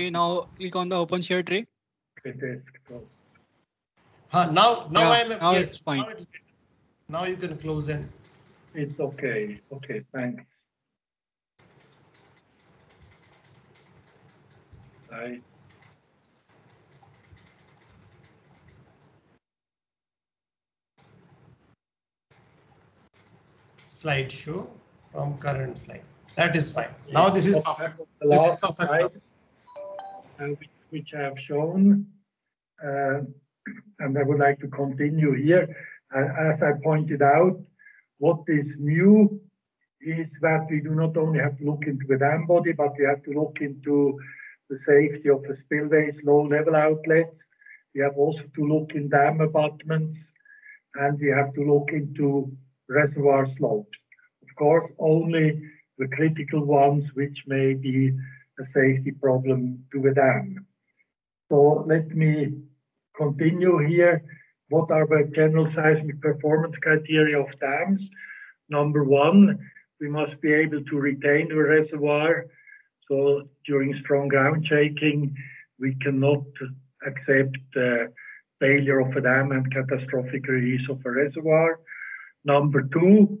Okay, now click on the open share tray. desktop. Huh, now, now Yeah, I'm, now yes, it's fine. Now, it's- now you can close and It's okay. Okay, thanks. I, slideshow from current slide. That is fine. Now this is perfect. This is perfect. Which I have shown. uh, And I would like to continue here. Uh, As I pointed out, what is new is that we do not only have to look into the dam body, but we have to look into the safety of the spillways, low-level outlets. We have also to look in dam abutments, and we have to look into reservoir slopes. Of course, only the critical ones which may be a safety problem to the dam. So let me continue here. What are the general seismic performance criteria of dams? Number one, we must be able to retain the reservoir. So during strong ground shaking, we cannot accept uh, failure of a dam and catastrophic release of a reservoir. Number two,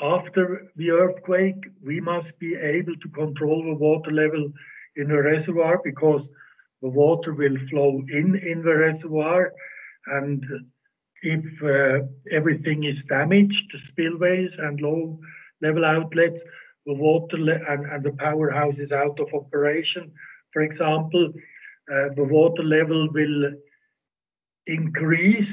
after the earthquake, we must be able to control the water level in the reservoir because the water will flow in in the reservoir. And if uh, everything is damaged, the spillways and low level outlets, the water le- and, and the powerhouse is out of operation, for example, uh, the water level will increase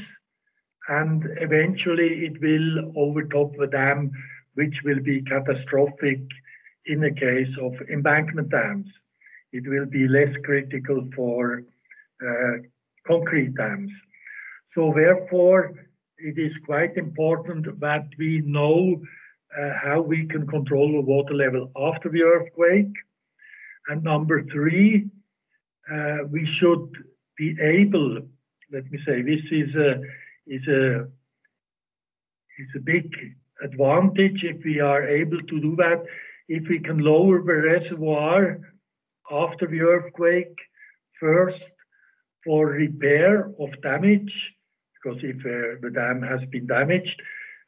and eventually it will overtop the dam, which will be catastrophic in the case of embankment dams. It will be less critical for uh, concrete dams. So therefore, it is quite important that we know uh, how we can control the water level after the earthquake. And number three, uh, we should be able, let me say, this is a is a is a big advantage if we are able to do that. If we can lower the reservoir after the earthquake first for repair of damage, because if uh, the dam has been damaged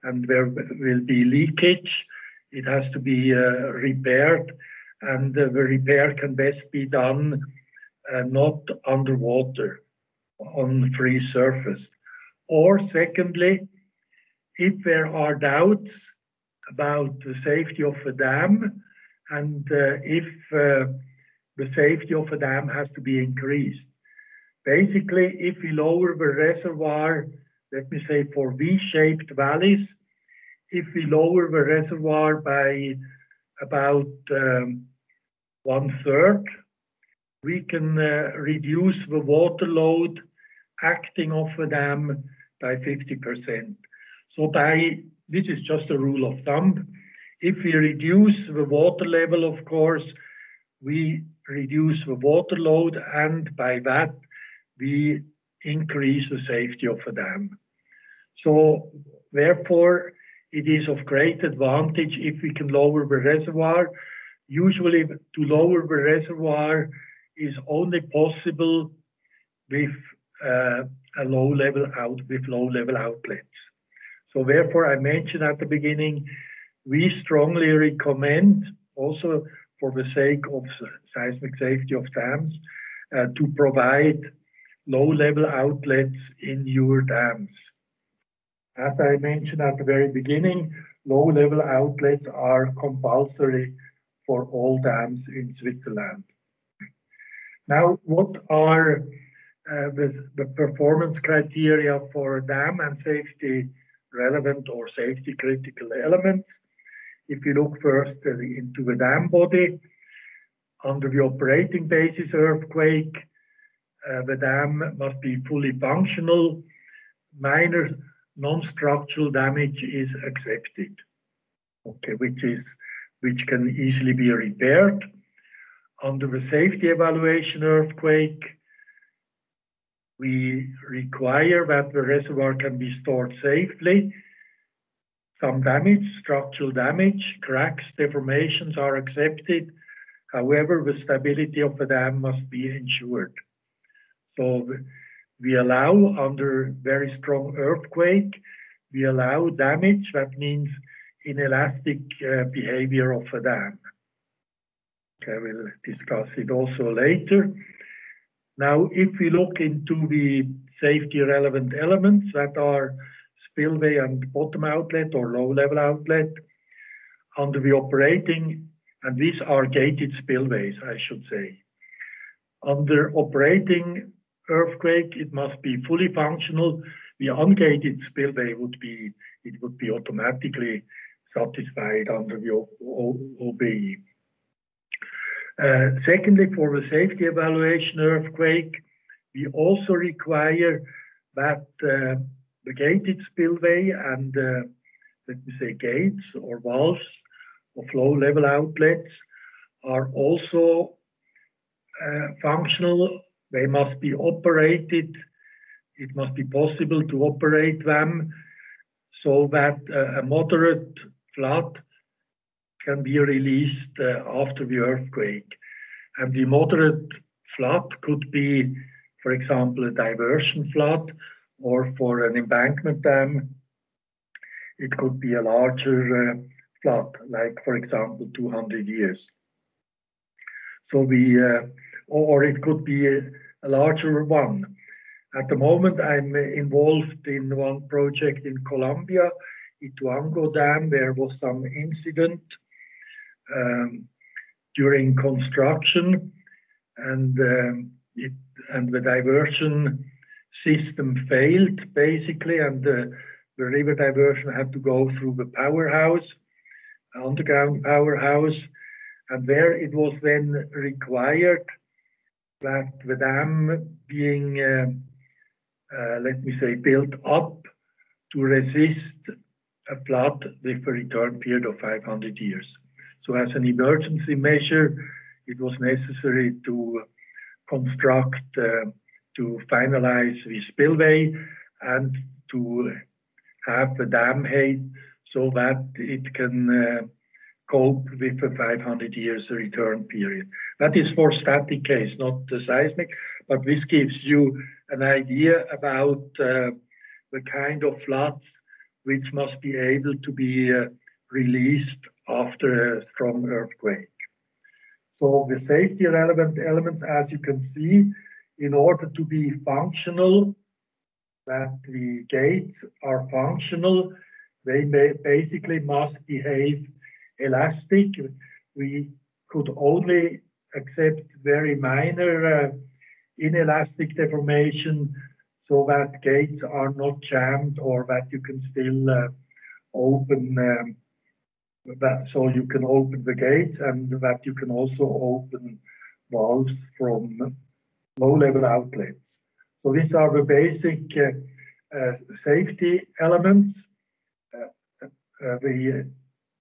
and there will be leakage, it has to be uh, repaired, and uh, the repair can best be done uh, not underwater on free surface. Or secondly, if there are doubts about the safety of a dam and uh, if uh, the safety of a dam has to be increased. Basically, if we lower the reservoir, let me say for V-shaped valleys, if we lower the reservoir by about um, one third, we can uh, reduce the water load acting off a dam by 50%. So by, this is just a rule of thumb. If we reduce the water level, of course, we reduce the water load and by that we increase the safety of a dam. So therefore, it is of great advantage if we can lower the reservoir. Usually to lower the reservoir is only possible with uh, a low level out with low level outlets. So therefore, I mentioned at the beginning, we strongly recommend also for the sake of seismic safety of dams uh, to provide low level outlets in your dams. As I mentioned at the very beginning, low level outlets are compulsory for all dams in Switzerland. Now, what are uh, the, the performance criteria for dam and safety relevant or safety critical elements? If you look first into the dam body, under the operating basis earthquake, uh, the dam must be fully functional. Minor non-structural damage is accepted, okay, which is which can easily be repaired. Under the safety evaluation earthquake, we require that the reservoir can be stored safely. Some damage, structural damage, cracks, deformations are accepted, However, the stability of the dam must be ensured. So we allow under very strong earthquake, we allow damage, that means inelastic uh, behavior of a dam. Okay, we'll discuss it also later. Now, if we look into the safety relevant elements that are spillway and bottom outlet or low level outlet under the operating, and these are gated spillways, I should say. Under operating earthquake, it must be fully functional. The ungated spillway would be, it would be automatically satisfied under the OBE. Uh, secondly, for the safety evaluation earthquake, we also require that uh, the gated spillway and uh, let me say gates or valves of low level outlets are also functional. They must be operated. It must be possible to operate them so that a moderate flood can be released uh, after the earthquake. And the moderate flood could be, for example, a diversion flood, or for an embankment dam, it could be a larger uh, flood, like, for example, 200 years. So we, uh, or it could be a, a larger one. At the moment, I'm involved in one project in Colombia, Ituango Dam. There was some incident during construction, and um, and the diversion system failed basically, and the, river diversion had to go through the powerhouse, underground powerhouse, and there it was then required that the dam being, uh, uh, let me say, built up to resist a flood with a return period of 500 years. So as an emergency measure, it was necessary to construct uh, to finalize the spillway and to have the dam height so that it can uh, cope with the 500 years return period. That is for static case, not the seismic, but this gives you an idea about uh, the kind of floods which must be able to be uh, released after a strong earthquake. So the safety relevant elements, as you can see, in order to be functional, that the gates are functional, they basically must behave elastic. We could only accept very minor uh, inelastic deformation so that gates are not jammed or that you can still uh, open um, that so you can open the gate and that you can also open valves from low-level outlets. So these are the basic uh, uh, safety elements, uh, the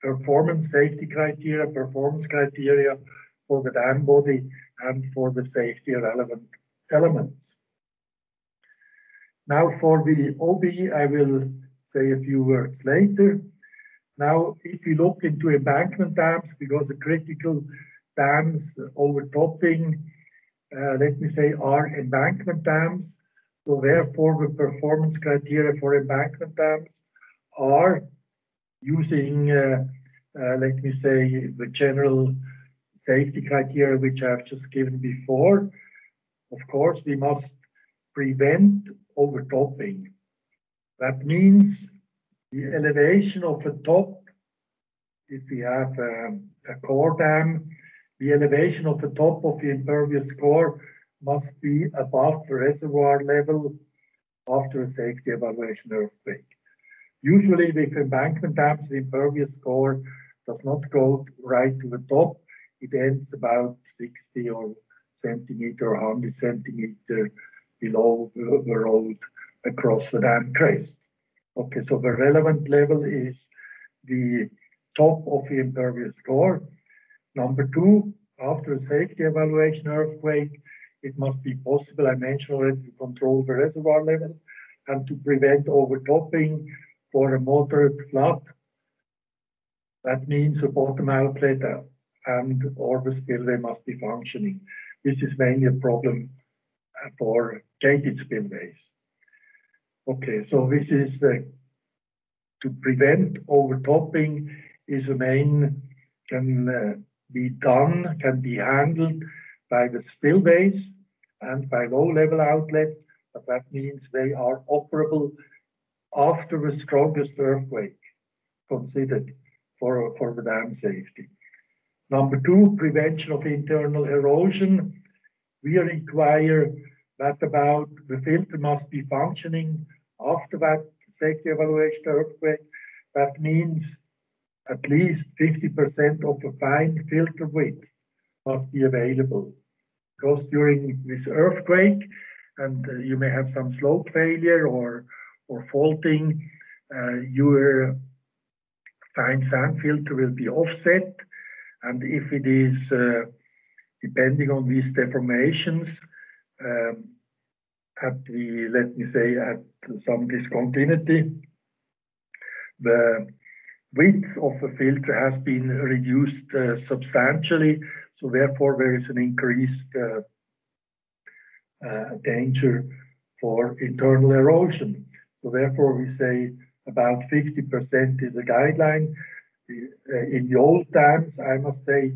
performance safety criteria, performance criteria for the dam body and for the safety relevant elements. Now for the OB, I will say a few words later. Now, if you look into embankment dams, because the critical dams overtopping, uh, let me say, are embankment dams. So therefore, the performance criteria for embankment dams are using, uh, uh, let me say, the general safety criteria which I've just given before. Of course, we must prevent overtopping. That means the elevation of the top, if we have um, a core dam, the elevation of the top of the impervious core must be above the reservoir level after a safety evaluation earthquake. Usually with embankment dams, the impervious core does not go right to the top. It ends about 60 or centimeter, 100 centimeter below the road across the dam crest. Okay, so the relevant level is the top of the impervious core. Number two, after a safety evaluation earthquake, it must be possible, I mentioned already, to control the reservoir level and to prevent overtopping for a moderate flood. That means a bottom outlet and or the spillway must be functioning. This is mainly a problem for gated spillways. Okay, so this is the to prevent overtopping is a main can uh, be done, can be handled by the spillways and by low level outlets, but that means they are operable after the strongest earthquake considered for, for the dam safety. Number two, prevention of internal erosion. We require that about the filter must be functioning after that safety evaluation earthquake. That means at least 50% of the fine filter width must be available. Because during this earthquake, and uh, you may have some slope failure or, or faulting, uh, your fine sand filter will be offset. And if it is, uh, depending on these deformations, um, at the, let me say, at some discontinuity, the width of the filter has been reduced uh, substantially. So therefore, there is an increased uh, uh, danger for internal erosion. So therefore, we say about 50% is a guideline. In the old times, I must say,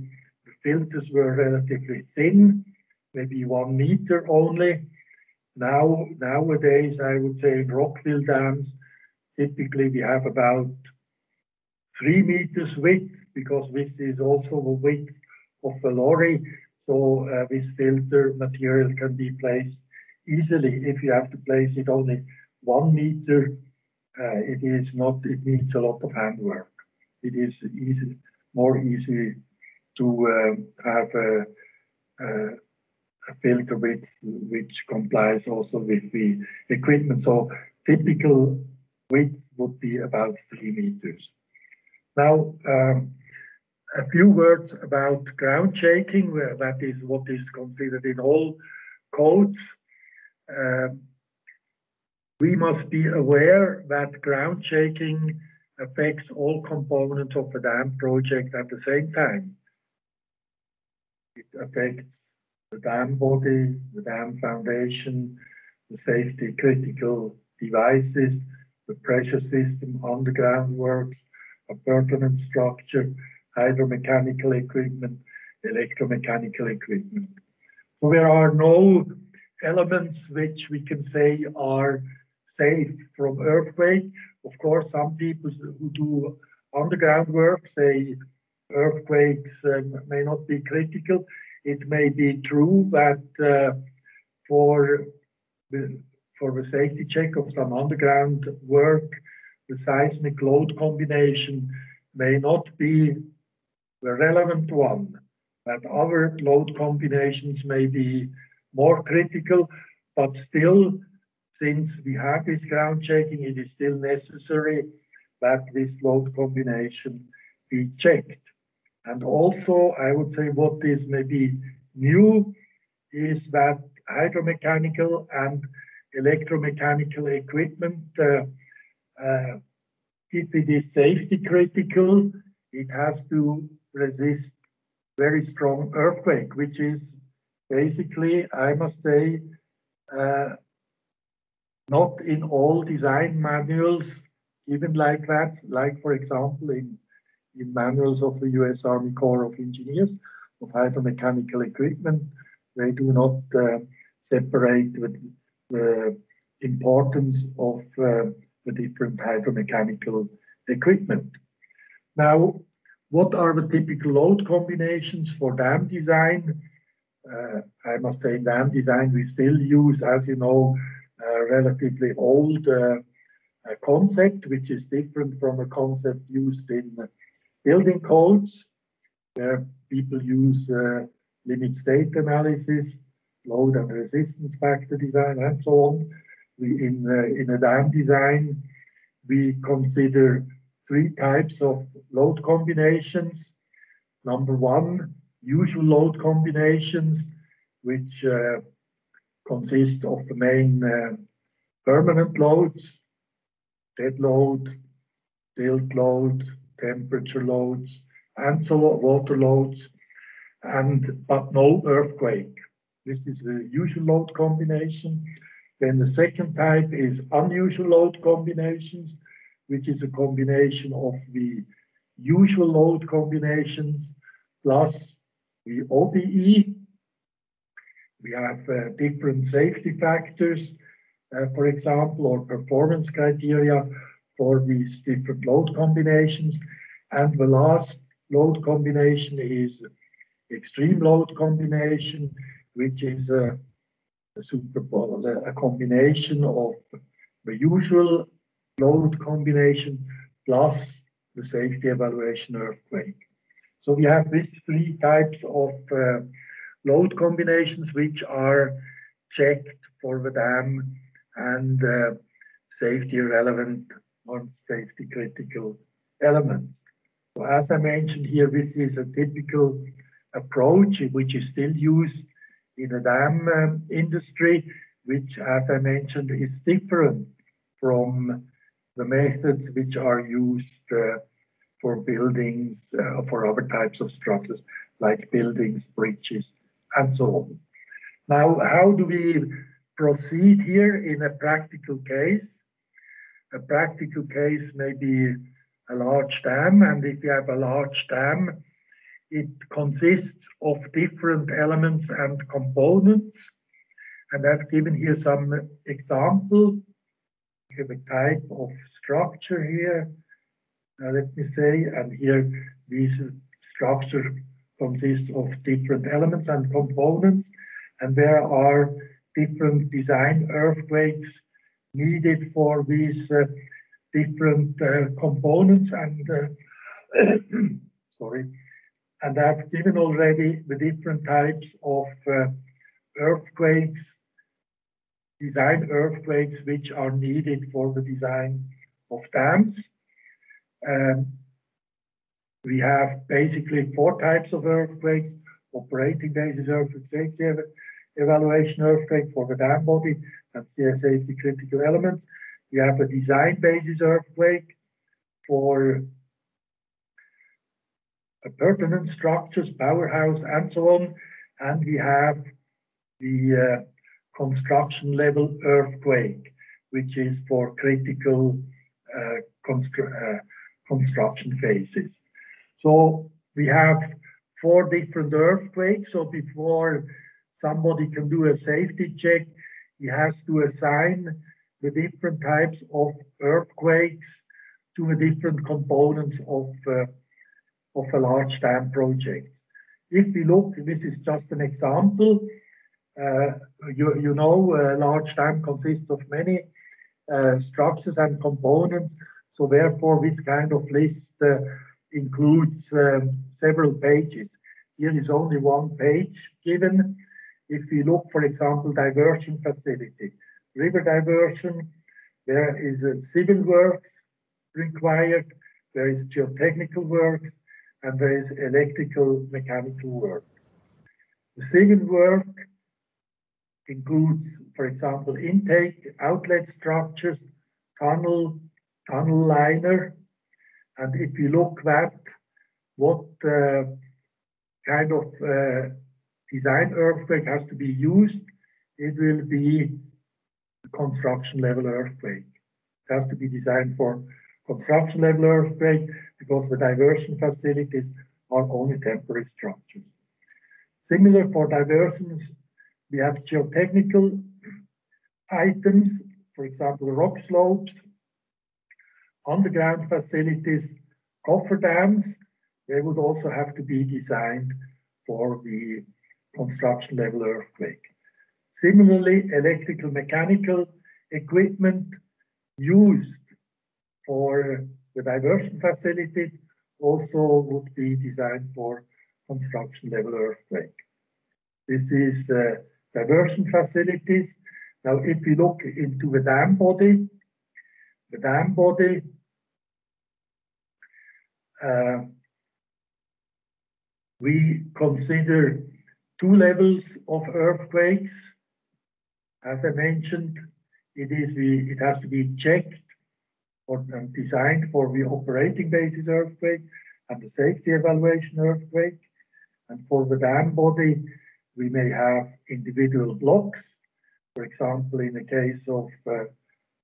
the filters were relatively thin, maybe one meter only. Now, nowadays, I would say in rockfill dams, typically we have about three meters width because this is also the width of the lorry. So uh, this filter material can be placed easily. If you have to place it only one meter, uh, it is not, it needs a lot of handwork. It is easy, more easy to uh, have a, a filter width which complies also with the equipment. So typical width would be about three meters. Now, um, a few words about ground shaking, where that is what is considered in all codes. Um, we must be aware that ground shaking affects all components of the dam project at the same time. It affects the dam body, the dam foundation, the safety critical devices, the pressure system, underground works, appurtenant structure, hydromechanical equipment, electromechanical equipment. So there are no elements which we can say are safe from earthquake. Of course, some people who do underground work say earthquakes um, may not be critical. It may be true that uh, for the, for the safety check of some underground work, the seismic load combination may not be the relevant one, that other load combinations may be more critical, but still, since we have this ground shaking, it is still necessary that this load combination be checked. And also, I would say what is maybe new is that hydromechanical and electromechanical equipment uh, uh, if it is safety critical, it has to resist very strong earthquake, which is basically, I must say, uh, not in all design manuals, even like that, like for example, in, in manuals of the US Army Corps of Engineers of hydromechanical equipment, they do not uh, separate the, importance of uh, the different hydromechanical equipment. Now, what are the typical load combinations for dam design? Uh, I must say dam design we still use, as you know, a relatively old uh, concept, which is different from a concept used in building codes, where people use uh, limit state analysis, load and resistance factor design, and so on we in uh, in a dam design we consider three types of load combinations. Number one, usual load combinations, which uh, consist of the main uh, permanent loads, dead load, silt load, temperature loads, and so water loads, and but no earthquake. This is the usual load combination. Then the second type is unusual load combinations, which is a combination of the usual load combinations plus the OBE. We have uh, different safety factors, uh, for example, or performance criteria for these different load combinations. And the last load combination is extreme load combination, which is a, a super a combination of the usual load combination plus the safety evaluation earthquake. So we have these three types of uh, load combinations which are checked for the dam and uh, safety relevant non-safety critical elements. So as I mentioned here, this is a typical approach which is still used in the dam um, industry, which, as I mentioned, is different from the methods which are used uh, for buildings, uh, for other types of structures like buildings, bridges, and so on. Now, how do we proceed here in a practical case? A practical case may be a large dam, and if you have a large dam, it consists of different elements and components. And I've given here some examples. We have a type of structure here, uh, let me say, and here this structure consists of different elements and components, and there are different design earthquakes needed for these uh, different uh, components and uh, sorry and I've given already the different types of earthquakes design earthquakes which are needed for the design of dams. Um, we have basically four types of earthquakes operating basis earthquake safety ev evaluation earthquake for the dam body and the safety critical element. we have a design basis earthquake for pertinent structures, powerhouse, and so on. And we have the uh, construction level earthquake, which is for critical uh, constru uh, construction phases. So we have four different earthquakes. So before somebody can do a safety check, he has to assign the different types of earthquakes to the different components of, uh, of a large dam project. If we look, this is just an example. Uh, you, you know, a large dam consists of many uh, structures and components. So therefore, this kind of list uh, includes um, several pages. Here is only one page given. If we look, for example, diversion facility, river diversion, there is a civil works required, there is geotechnical work, and there is electrical mechanical work. The civil work includes, for example, intake, outlet structures, tunnel, tunnel liner, and if you look at what uh, kind of uh, design earthquake has to be used, it will be construction level earthquake. It has to be designed for construction level earthquake because the diversion facilities are only temporary structures. Similar for diversions, we have geotechnical items, for example, rock slopes, underground facilities, cofferdams, they would also have to be designed for the construction level earthquake. Similarly, electrical mechanical equipment used for the diversion facilities also would be designed for construction level earthquake. This is uh, diversion facilities. Now, if we look into the dam body, the dam body uh, we consider two levels of earthquakes as I mentioned, it is it has to be checked or designed for the operating basis earthquake and the safety evaluation earthquake. And for the dam body, we may have individual blocks. For example, in the case of uh,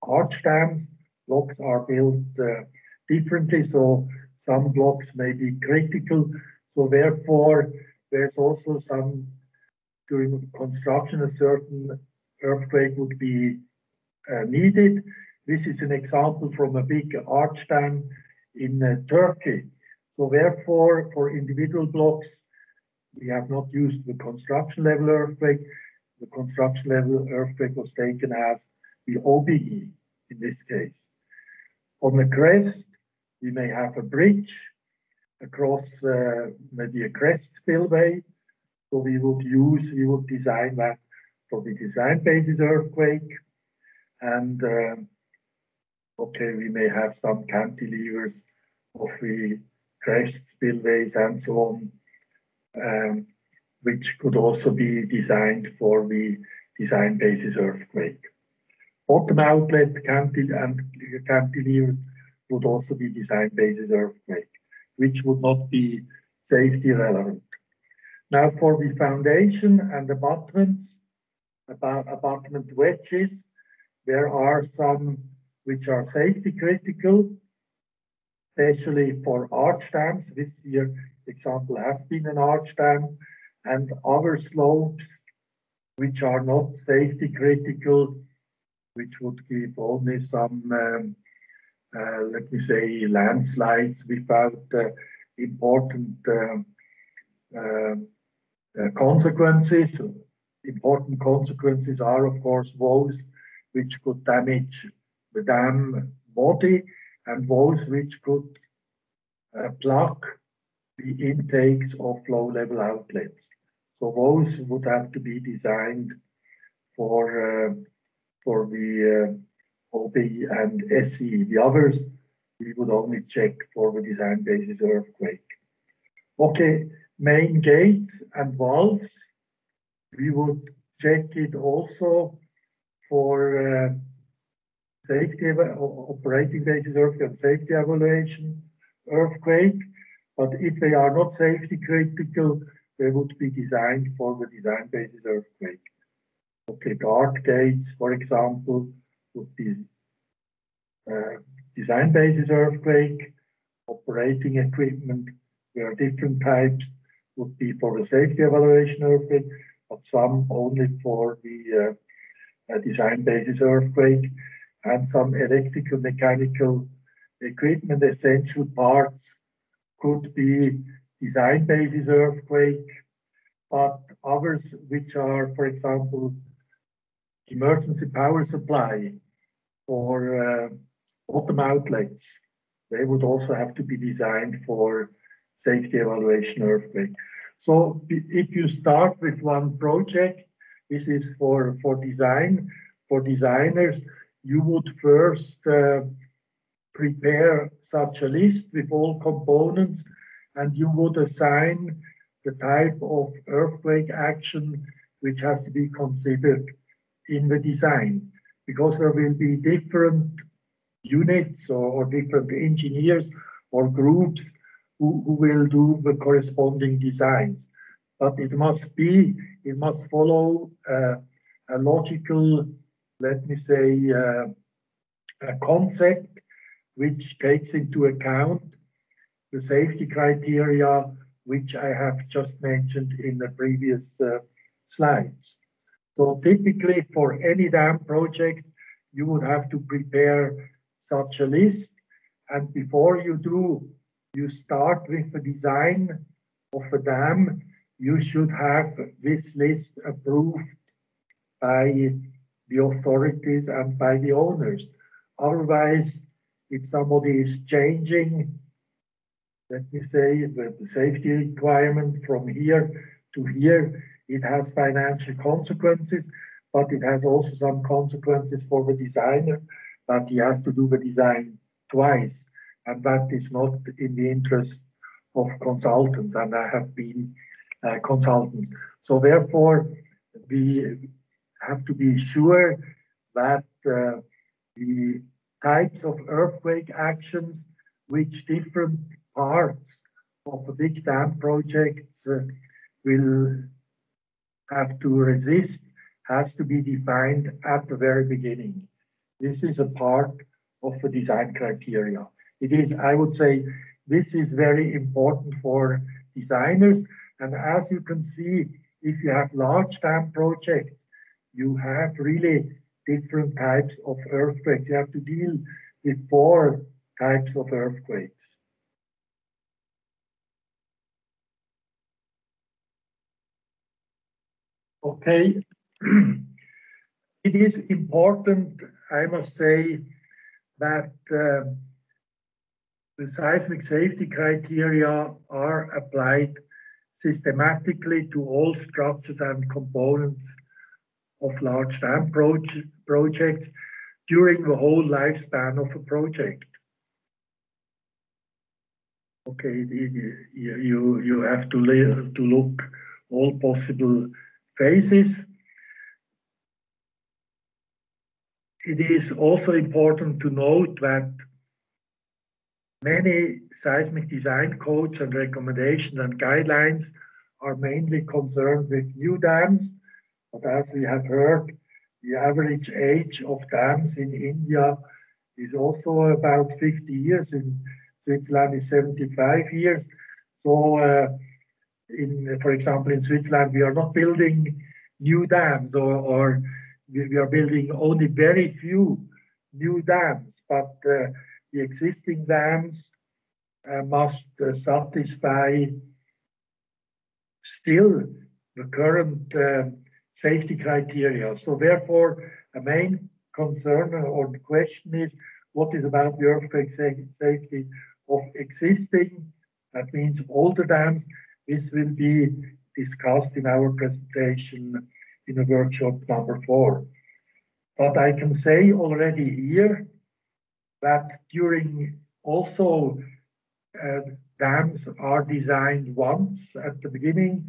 arch dams, blocks are built uh, differently, so some blocks may be critical. So therefore, there's also some during construction, a certain earthquake would be uh, needed. This is an example from a big arch dam in uh, Turkey. So therefore, for individual blocks, we have not used the construction level earthquake. The construction level earthquake was taken as the OBE in this case. On the crest, we may have a bridge across uh, maybe a crest spillway. So we would use, we would design that for the design basis earthquake. And uh, okay, we may have some cantilevers of the crest spillways and so on, um, which could also be designed for the design basis earthquake. Bottom outlet cantil and cantilevers would also be design basis earthquake, which would not be safety relevant. Now for the foundation and abutments, about abutment wedges, there are some which are safety critical, especially for arch dams. This year example has been an arch dam and other slopes which are not safety critical, which would give only some, um, let me say, landslides without uh, important uh, uh consequences. Important consequences are, of course, those which could damage the dam body and those which could uh, block the intakes of low level outlets. So those would have to be designed for uh, for the OB and SE. The others we would only check for the design basis earthquake. Okay, main gate and valves. We would check it also for uh, safety operating basis earthquake and safety evaluation earthquake. But if they are not safety critical, they would be designed for the design basis earthquake. Okay, guard gates, for example, would be design basis earthquake, operating equipment, there are different types, would be for the safety evaluation earthquake, but some only for the uh, design basis earthquake, and some electrical mechanical equipment essential parts could be design basis earthquake, but others which are, for example, emergency power supply or uh, bottom outlets, they would also have to be designed for safety evaluation earthquake. So if you start with one project, this is for, for design, for designers, you would first uh, prepare such a list with all components and you would assign the type of earthquake action which has to be considered in the design because there will be different units or, or different engineers or groups who, who will do the corresponding designs. But it must be, it must follow uh, a logical, let me say, uh, a concept which takes into account the safety criteria which I have just mentioned in the previous uh, slides. So typically for any dam project, you would have to prepare such a list. And before you do, you start with the design of a dam, you should have this list approved by the authorities and by the owners. Otherwise, if somebody is changing, let me say, the safety requirement from here to here, it has financial consequences, but it has also some consequences for the designer that he has to do the design twice. And that is not in the interest of consultants, and I have been a consultant. So therefore, we have to be sure that uh, the types of earthquake actions which different parts of a big dam project uh, will have to resist has to be defined at the very beginning. This is a part of the design criteria. It is, I would say, this is very important for designers. And as you can see, if you have large dam projects, you have really different types of earthquakes. You have to deal with four types of earthquakes. Okay, it is important, I must say, that uh, the seismic safety criteria are applied systematically to all structures and components of large dam projects during the whole lifespan of a project. Okay, you, you have to, to look all possible phases. It is also important to note that many seismic design codes and recommendations and guidelines are mainly concerned with new dams. But as we have heard, the average age of dams in India is also about 50 years. In Switzerland is 75 years. So, uh, in, for example, in Switzerland, we are not building new dams or, or we, are building only very few new dams, but uh, the existing dams uh, must uh, satisfy still the current uh, safety criteria. So therefore, a main concern or question is, what is about the earthquake safety of existing, that means older dams. This will be discussed in our presentation in a workshop number four. But I can say already here that during also uh, dams are designed once at the beginning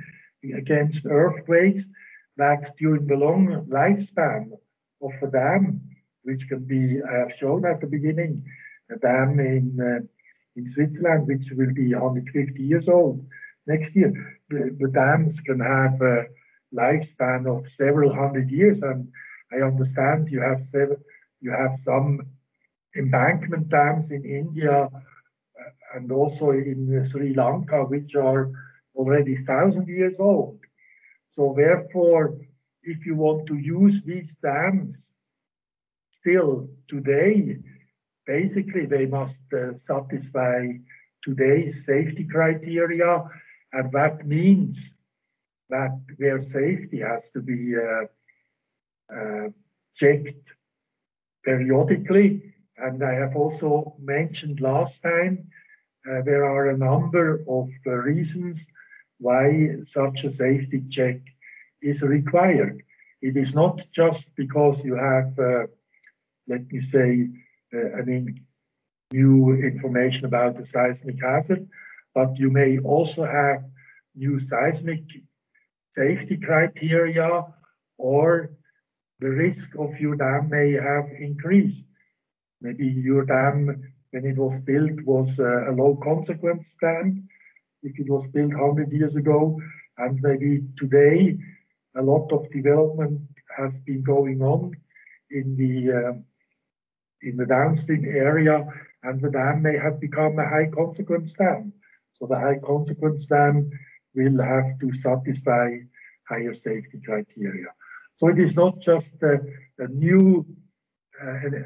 against earthquakes that during the long lifespan of a dam, which can be I have shown at the beginning, a dam in uh, in Switzerland, which will be 150 years old next year, the, the dams can have a lifespan of several hundred years, and I understand you have you have some embankment dams in India uh, and also in Sri Lanka, which are already thousand years old. So therefore, if you want to use these dams still today, basically they must uh, satisfy today's safety criteria, and that means that their safety has to be uh, uh, checked periodically. And I have also mentioned last time uh, there are a number of uh, reasons why such a safety check is required. It is not just because you have, uh, let me say, uh, I mean, new information about the seismic hazard, but you may also have new seismic safety criteria or the risk of your dam may have increased. Maybe your dam, when it was built, was uh, a low consequence dam, if it was built 100 years ago, and maybe today a lot of development has been going on in the uh, in the downstream area, and the dam may have become a high consequence dam. So the high consequence dam will have to satisfy higher safety criteria. So it is not just a, new uh, uh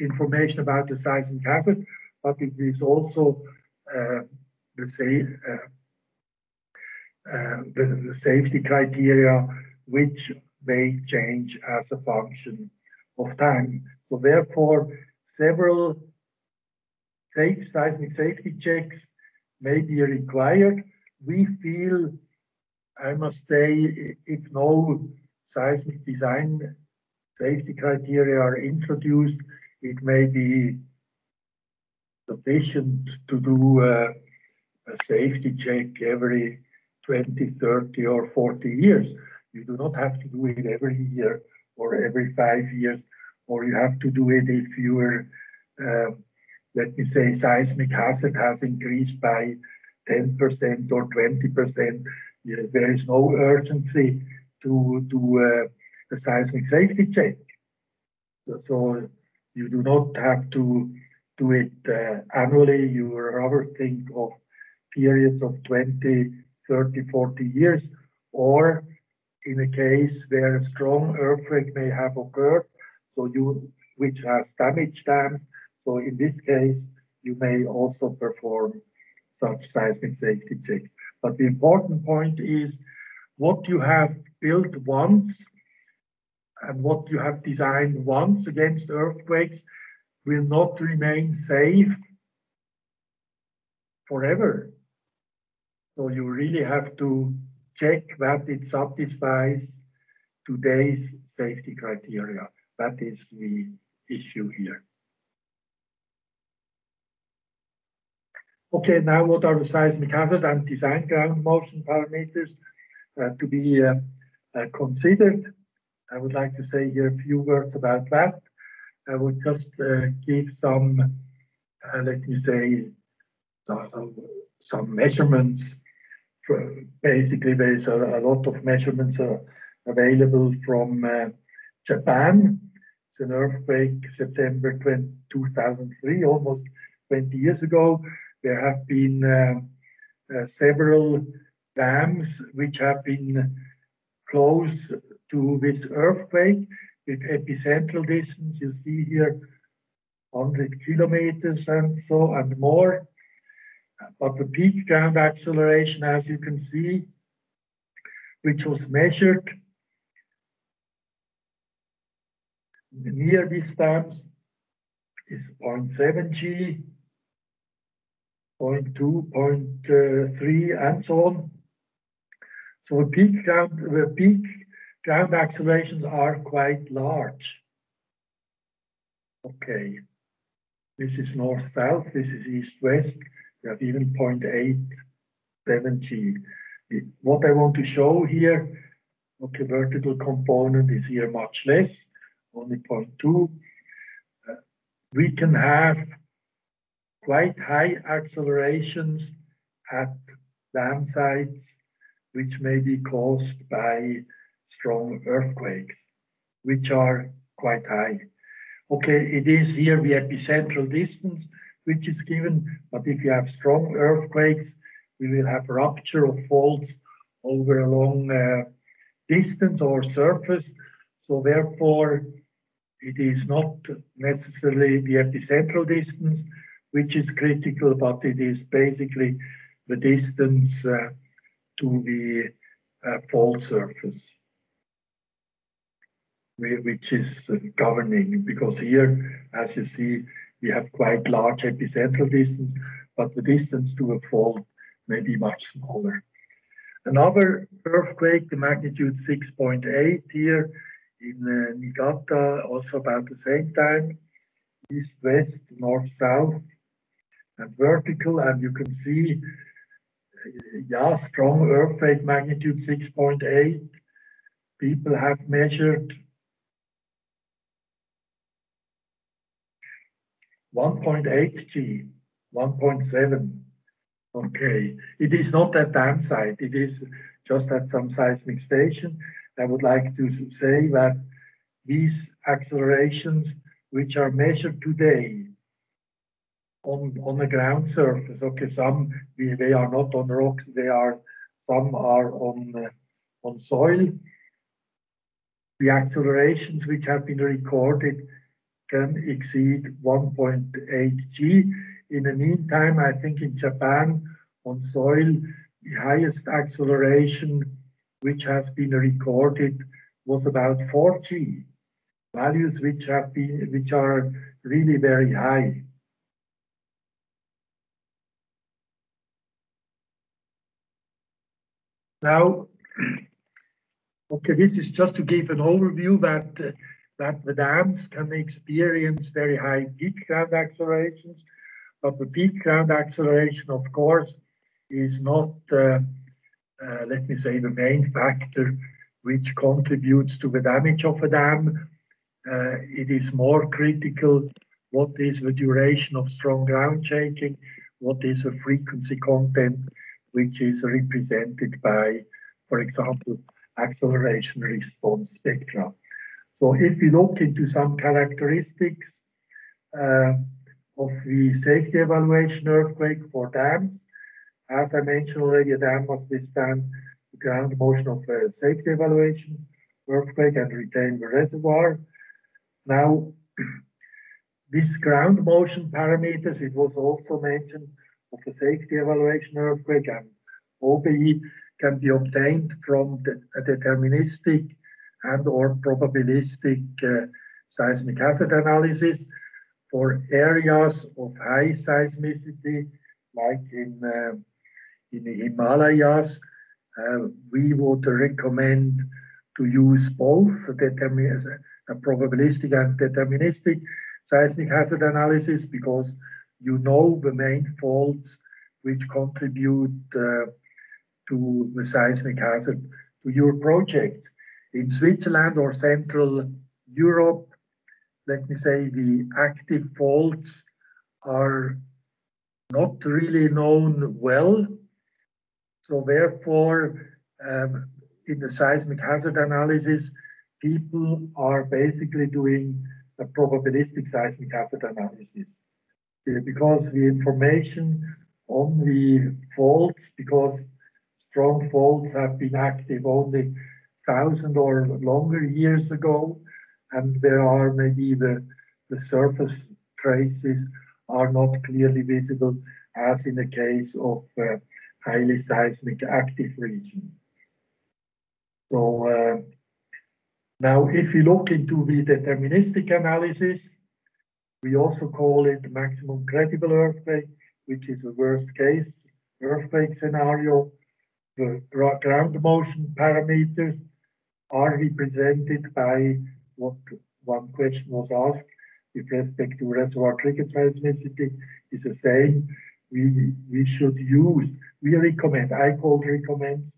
information about the seismic hazard, but it is also uh, the, say, uh, uh, the, the safety criteria which may change as a function of time. So therefore, several safe seismic safety checks may be required. We feel, I must say, if no seismic design safety criteria are introduced, it may be sufficient to do uh, a safety check every 20, 30, or 40 years. You do not have to do it every year or every five years, or you have to do it if your, uh, let me say, seismic hazard has increased by 10% or 20%. yeah, there is no urgency to do uh, a seismic safety check. So, so you do not have to do it uh, annually. You rather think of periods of 20, 30, 40 years, or in a case where a strong earthquake may have occurred, so you which has damaged dams. So in this case, you may also perform such seismic safety checks. But the important point is what you have built once and what you have designed once against earthquakes will not remain safe forever. So you really have to check that it satisfies today's safety criteria. That is the issue here. Okay, now what are the seismic hazard and design ground motion parameters uh, to be uh, uh, considered? I would like to say here a few words about that. I would just uh, give some, uh, let me say, some, some measurements. Basically, there is a, a lot of measurements uh, available from Japan. It's an earthquake September 20, 2003, almost 20 years ago. There have been uh, uh, several dams which have been close to this earthquake with epicentral distance. You see here 100 kilometers and so and more. But the peak ground acceleration, as you can see, which was measured near these dams, is 0.7 G 0.2, 0.3, and so on. So the peak ground, the peak ground accelerations are quite large. Okay, this is north-south, this is east-west. We have even 0.87 G. What I want to show here, okay, vertical component is here much less, only 0.2. Uh, we can have quite high accelerations at dam sites, which may be caused by strong earthquakes, which are quite high. Okay, it is here the epicentral distance, which is given, but if you have strong earthquakes, we will have rupture of faults over a long uh, distance or surface. So therefore, it is not necessarily the epicentral distance, which is critical, but it is basically the distance uh, to the uh, fault surface, which is uh, governing, because here, as you see, we have quite large epicentral distance, but the distance to a fault may be much smaller. Another earthquake, the magnitude 6.8 here in uh, Niigata, also about the same time, east, west, north, south, and vertical, and you can see, yeah, strong earthquake magnitude 6.8. People have measured 1.8 G, 1.7. Okay, it is not at dam site, it is just at some seismic station. I would like to say that these accelerations, which are measured today, on on the ground surface. Okay, some we, they are not on rocks. They are some are on uh, on soil. The accelerations which have been recorded can exceed 1.8 g. In the meantime, I think in Japan on soil, the highest acceleration which has been recorded was about 4 g. Values which have been which are really very high. Now, okay, this is just to give an overview that uh, that the dams can experience very high peak ground accelerations, but the peak ground acceleration, of course, is not, uh, uh, let me say, the main factor which contributes to the damage of a dam. Uh, it is more critical what is the duration of strong ground shaking, what is the frequency content which is represented by, for example, acceleration response spectra. So if we look into some characteristics uh, of the safety evaluation earthquake for dams, as I mentioned already, a dam must withstand the ground motion of a safety evaluation earthquake and retain the reservoir. Now, these ground motion parameters, it was also mentioned of the safety evaluation earthquake and OBE can be obtained from the, a deterministic and or probabilistic uh, seismic hazard analysis for areas of high seismicity, like in, uh, in the Himalayas. Uh, we would recommend to use both a, a probabilistic and deterministic seismic hazard analysis because you know the main faults which contribute uh, to the seismic hazard to your project. In Switzerland or Central Europe, let me say the active faults are not really known well. So therefore, um, in the seismic hazard analysis, people are basically doing a probabilistic seismic hazard analysis. Because the information on the faults, because strong faults have been active only thousand or longer years ago, and there are maybe the, the surface traces are not clearly visible as in the case of uh, highly seismic active region. So uh, now if we look into the deterministic analysis, we also call it maximum credible earthquake, which is a worst case earthquake scenario. The ground motion parameters are represented by what one question was asked with respect to reservoir trigger seismicity is the same. We, we should use, we recommend, ICOLD recommends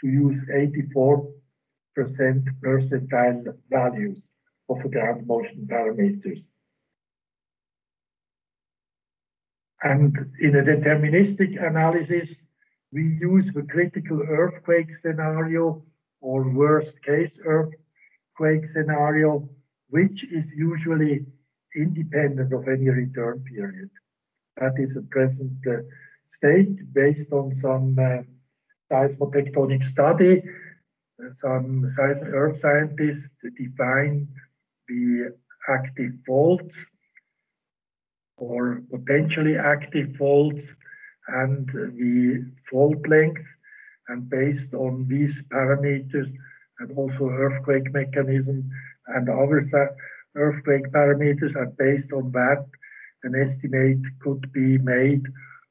to use 84% percentile values of the ground motion parameters. And in a deterministic analysis, we use the critical earthquake scenario or worst case earthquake scenario, which is usually independent of any return period. That is a present uh, state based on some uh, seismotectonic study. Some earth scientists define the active faults or potentially active faults and the fault length. And based on these parameters and also earthquake mechanism and other earthquake parameters, and based on that, an estimate could be made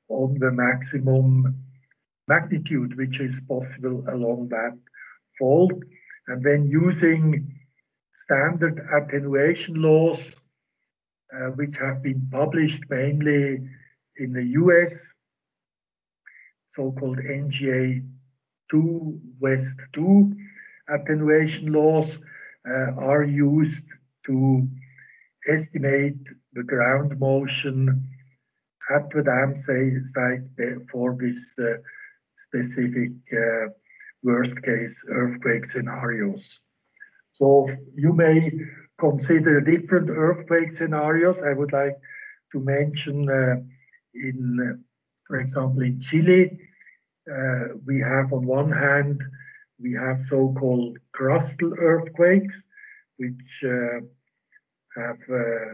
on the maximum magnitude which is possible along that fault. And then using standard attenuation laws which have been published mainly in the US, so-called NGA 2 West 2 attenuation laws uh, are used to estimate the ground motion at the dam site for this uh, specific uh, worst case earthquake scenarios. So you may consider different earthquake scenarios. I would like to mention uh, in, uh, for example, in Chile, uh, we have on one hand, we have so-called crustal earthquakes, which uh, have, uh,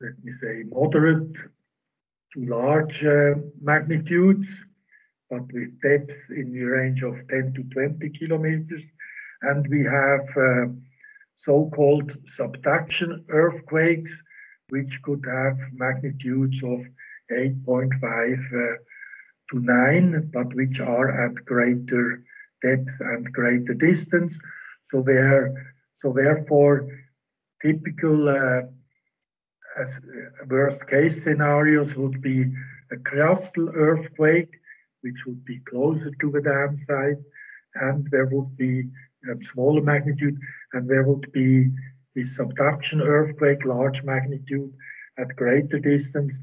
let me say, moderate to large uh, magnitudes, but with depths in the range of 10 to 20 kilometers. And we have so-called subduction earthquakes, which could have magnitudes of 8.5 uh, to 9, but which are at greater depth and greater distance. So so therefore, typical uh, as uh, worst case scenarios would be a crustal earthquake, which would be closer to the dam site, and there would be a smaller magnitude, and there would be the subduction earthquake, large magnitude at greater distance,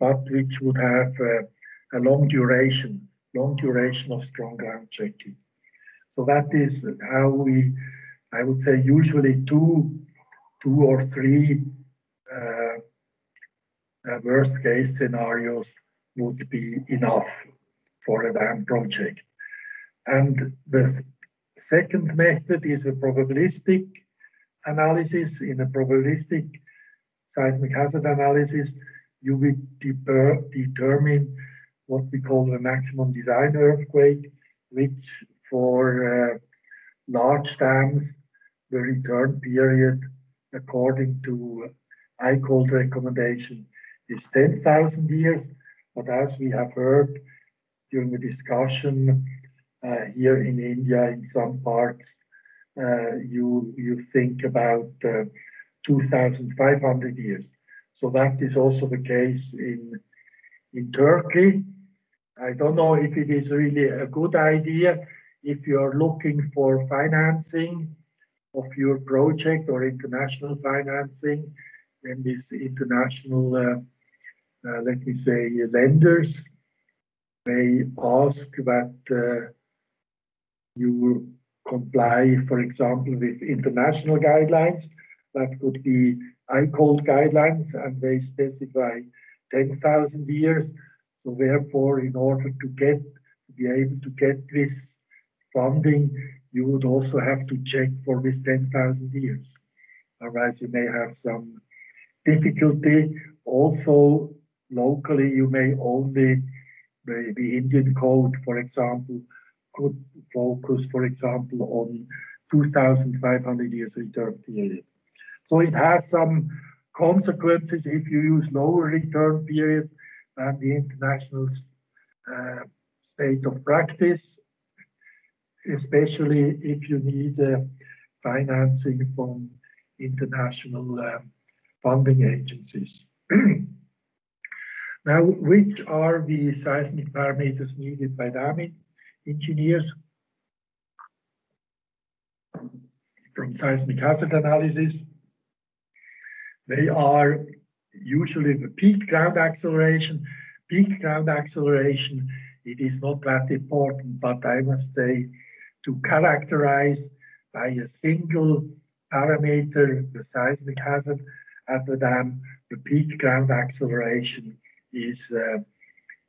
but which would have uh, a long duration. long duration of strong ground shaking. So that is how we, I would say, usually two, two or three uh, uh, worst case scenarios would be enough for a dam project. And the second method is a probabilistic analysis. In a probabilistic seismic hazard analysis, you will determine what we call the maximum design earthquake, which for uh, large dams, the return period, according to ICOLD recommendation, is 10,000 years. But as we have heard during the discussion here in India, in some parts, uh, you, you think about uh, 2,500 years. So that is also the case in, in Turkey. I don't know if it is really a good idea if you are looking for financing of your project or international financing, then these international, uh, uh, let me say, lenders may ask that uh, you comply, for example, with international guidelines. That could be ICOLD guidelines, and they specify 10,000 years. So therefore, in order to get to be able to get this funding, you would also have to check for this 10,000 years. Otherwise, you may have some difficulty. Also, locally, you may only, the, the Indian code, for example, could focus, for example, on 2,500 years return period. So it has some consequences if you use lower return periods than the international uh, state of practice especially if you need uh, financing from international um, funding agencies. now, which are the seismic parameters needed by dam engineers? From seismic hazard analysis, they are usually the peak ground acceleration. Peak ground acceleration, it is not that important, but I must say to characterize by a single parameter the seismic hazard at the dam, the peak ground acceleration is, uh,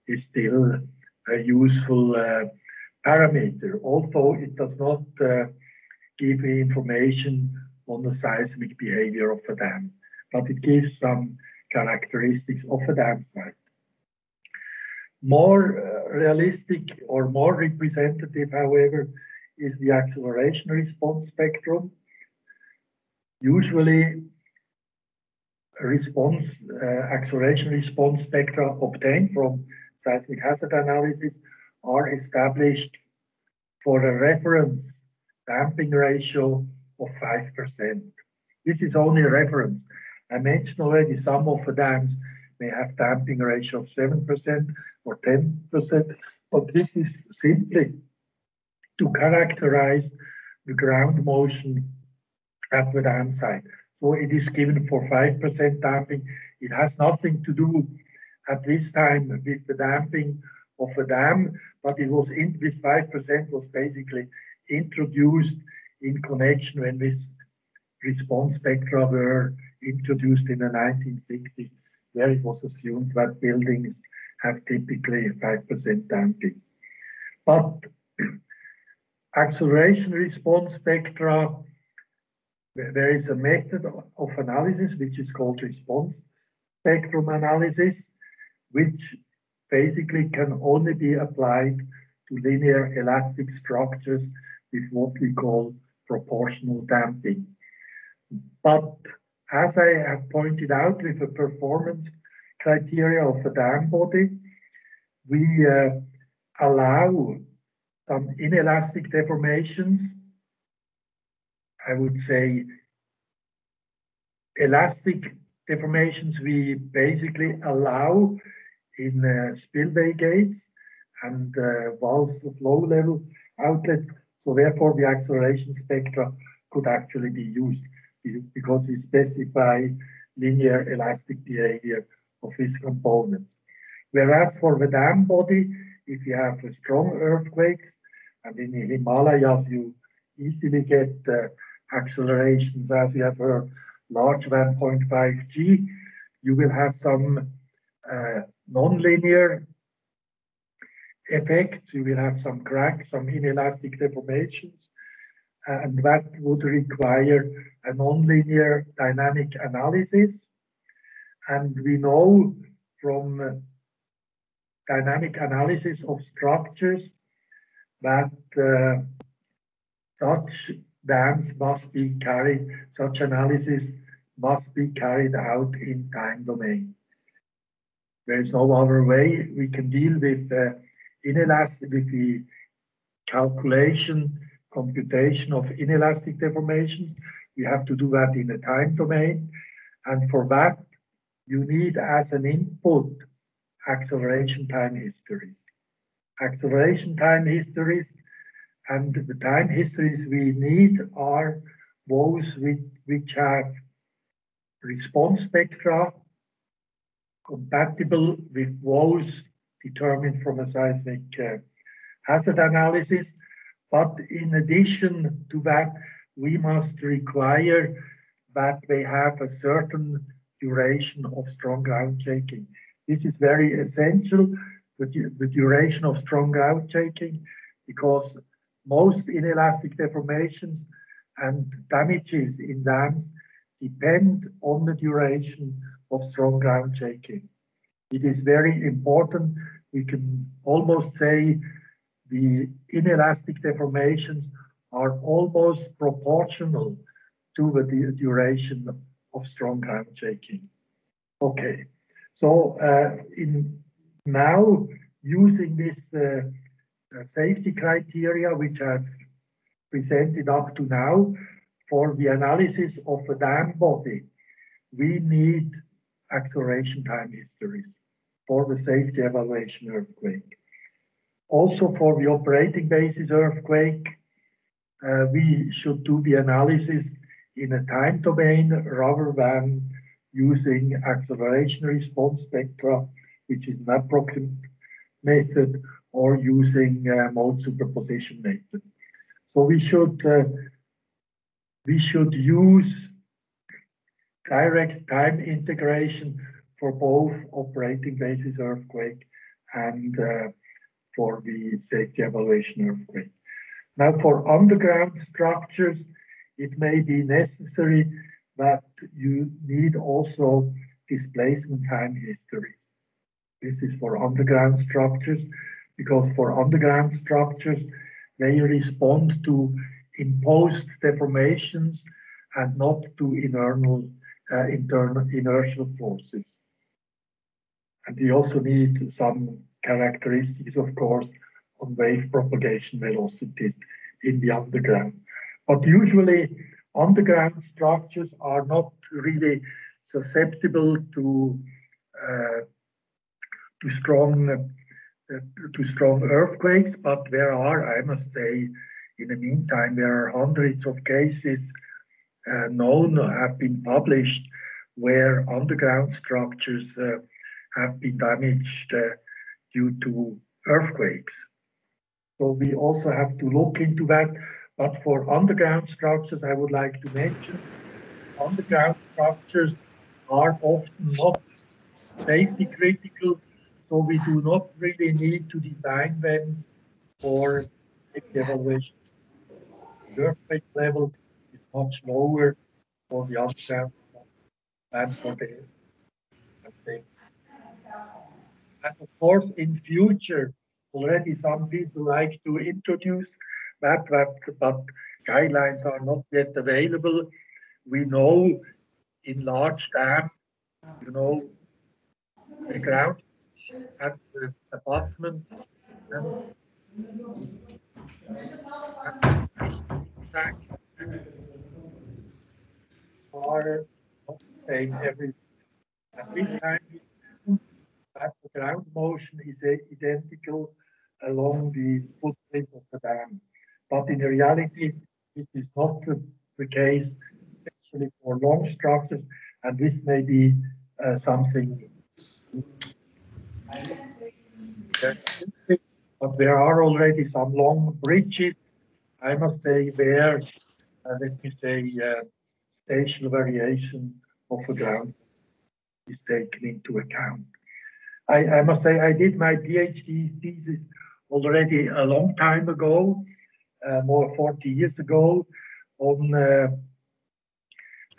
is still a useful uh, parameter, although it does not uh, give information on the seismic behavior of a dam, but it gives some characteristics of a dam site. More uh, realistic or more representative, however, is the acceleration response spectrum. Usually, response uh, acceleration response spectra obtained from seismic hazard analysis are established for a reference damping ratio of 5%. This is only a reference. I mentioned already some of the dams may have damping ratio of 7% or 10%, but this is simply to characterize the ground motion at the dam site. So it is given for 5% damping. It has nothing to do at this time with the damping of a dam, but it was in this 5% was basically introduced in connection when this response spectra were introduced in the 1960s, where it was assumed that buildings have typically 5% damping. But acceleration response spectra, there is a method of analysis which is called response spectrum analysis, which basically can only be applied to linear elastic structures with what we call proportional damping. But as I have pointed out with the performance criteria of the dam body, we uh, allow some inelastic deformations. I would say elastic deformations we basically allow in uh, spillway gates and uh, valves of low level outlet. So therefore the acceleration spectra could actually be used because we specify linear elastic behavior of these component. Whereas for the dam body, if you have a strong earthquakes, and in the Himalayas you easily get uh, accelerations as you have heard large 1.5 G, you will have some uh, nonlinear effects, you will have some cracks, some inelastic deformations, and that would require a nonlinear dynamic analysis. And we know from dynamic analysis of structures that uh, such dams must be carried, such analysis must be carried out in time domain. There is no other way we can deal with uh, inelastic, with the calculation, computation of inelastic deformations. We have to do that in a time domain. And for that, you need as an input acceleration time histories. Acceleration time histories and the time histories we need are those which, which have response spectra compatible with those determined from a seismic uh, hazard analysis. But in addition to that, we must require that they have a certain duration of strong ground shaking. This is very essential, the, the duration of strong ground shaking, because most inelastic deformations and damages in dams depend on the duration of strong ground shaking. It is very important. We can almost say the inelastic deformations are almost proportional to the duration of strong ground shaking. Okay, so uh, in now using this uh, uh, safety criteria which I've presented up to now for the analysis of a dam body, we need acceleration time histories for the safety evaluation earthquake. Also for the operating basis earthquake, uh, we should do the analysis in a time domain rather than using acceleration response spectra, which is an approximate method, or using uh, mode superposition method. So we should uh, we should use direct time integration for both operating basis earthquake and uh, for the safety evaluation earthquake. Now for underground structures, it may be necessary that you need also displacement time history. This is for underground structures because for underground structures, they respond to imposed deformations and not to internal, uh, internal inertial forces. And we also need some characteristics, of course, on wave propagation velocities in the underground. But usually underground structures are not really susceptible to uh, to strong uh, to strong earthquakes, but there are, I must say, in the meantime, there are hundreds of cases uh, known have been published where underground structures uh, have been damaged uh, due to earthquakes. So we also have to look into that. But for underground structures, I would like to mention underground structures are often not safety critical, so we do not really need to design them for safety evaluation. Earthquake level much lower for the underground than for the. And of course, in future, already some people like to introduce that, that but guidelines are not yet available. We know in large dams, you know, the ground at the abutment and, are the same every at this time ground motion is identical along the footprint of the dam. But in reality, it is not the, the case, especially for long structures, and this may be uh, something but there are already some long bridges, I must say, where, uh, let me say, uh, variation of the ground is taken into account. I, I must say, I did my PhD thesis already a long time ago, uh, more 40 years ago, on uh,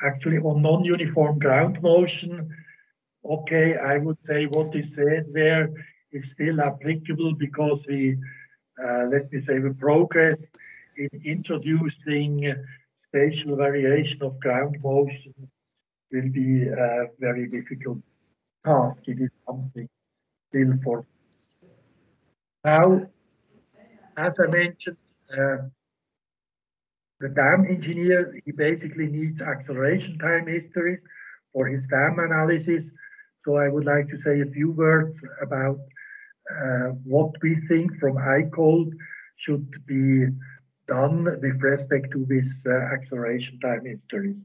actually on non-uniform ground motion. Okay, I would say what is said there is still applicable because we, uh, let me say, we progress in introducing spatial variation of ground motion will be a very difficult task. It is something still for now. As I mentioned, uh, the dam engineer, he basically needs acceleration time histories for his dam analysis. So I would like to say a few words about uh, what we think from ICOLD should be done with respect to this uh, acceleration time history.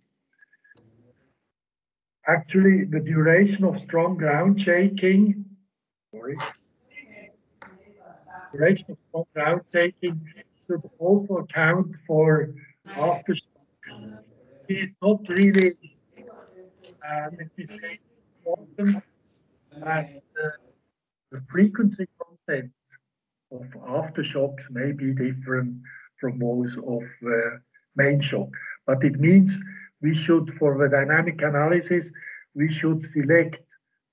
Actually, the duration of strong ground shaking, sorry, duration of strong ground shaking should also account for aftershock. It is not really, uh, me say, important uh, the frequency content of aftershocks may be different from those of uh, main shock. But it means we should, for the dynamic analysis, we should select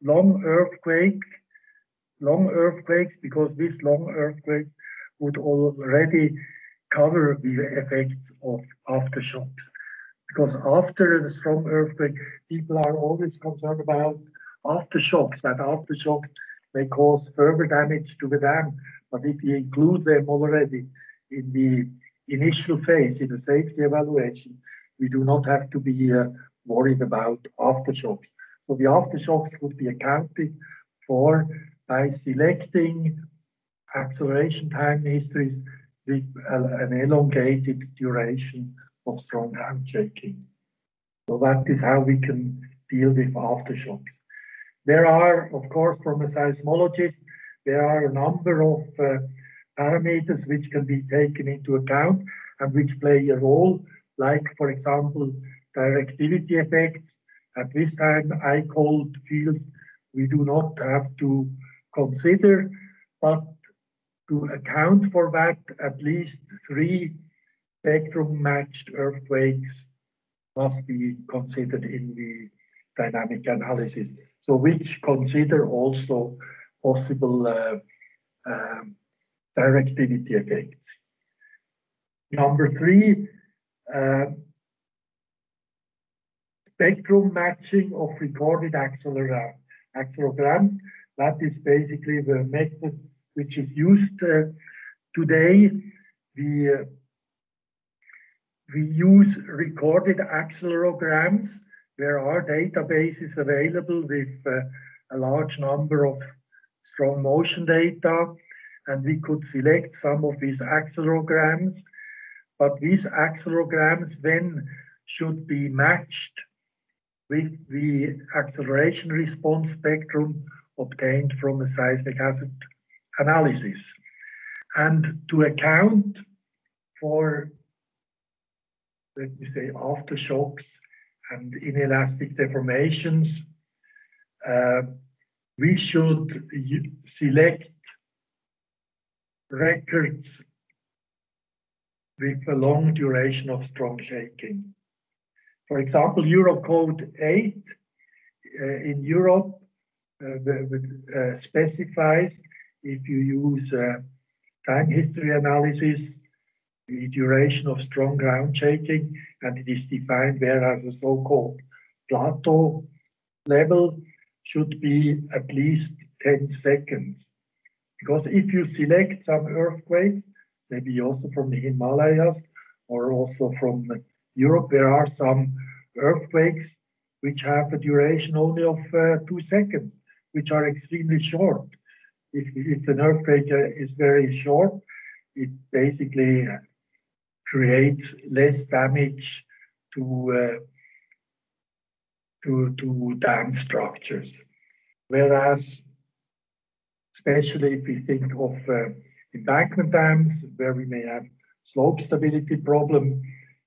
long earthquake, long earthquakes, because these long earthquakes would already cover the effects of aftershocks. Because after the strong earthquake, people are always concerned about aftershocks, that aftershocks may cause further damage to the dam. But if you include them already in the initial phase, in the safety evaluation, we do not have to be uh, worried about aftershocks. So the aftershocks would be accounted for by selecting acceleration time histories with an elongated duration of strong ground shaking. So that is how we can deal with aftershocks. There are, of course, from a seismologist, there are a number of uh, parameters which can be taken into account and which play a role, like, for example, directivity effects. At this time, ICOLD fields we do not have to consider, but to account for that, at least three spectrum matched earthquakes must be considered in the dynamic analysis. So which consider also possible uh, um, directivity effects. Number three, uh, spectrum matching of recorded accelerograms. That is basically the method which is used uh, today. We, uh, we use recorded accelerograms. There are databases available with uh, a large number of strong motion data, and we could select some of these accelerograms. But these accelerograms then should be matched with the acceleration response spectrum obtained from a seismic hazard analysis. And to account for, let me say, aftershocks and inelastic deformations, uh, we should select records with a long duration of strong shaking. For example, Eurocode 8 uh, in Europe uh, uh, specifies if you use uh, time history analysis, the duration of strong ground shaking, and it is defined where as so-called plateau level should be at least 10 seconds. Because if you select some earthquakes, maybe also from the Himalayas or also from Europe, there are some earthquakes which have a duration only of uh, two seconds, which are extremely short if, if an earthquake is very short, it basically creates less damage to uh, to to dam structures. Whereas, especially if we think of uh, embankment dams where we may have slope stability problem.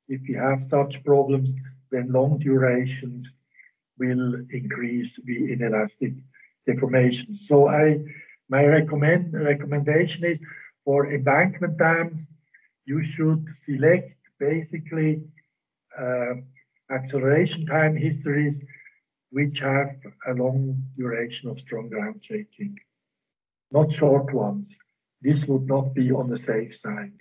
If we have such problems, then long durations will increase the inelastic deformation. So I, my recommend recommendation is for embankment dams, you should select basically uh, acceleration time histories which have a long duration of strong ground shaking, not short ones. This would not be on the safe side.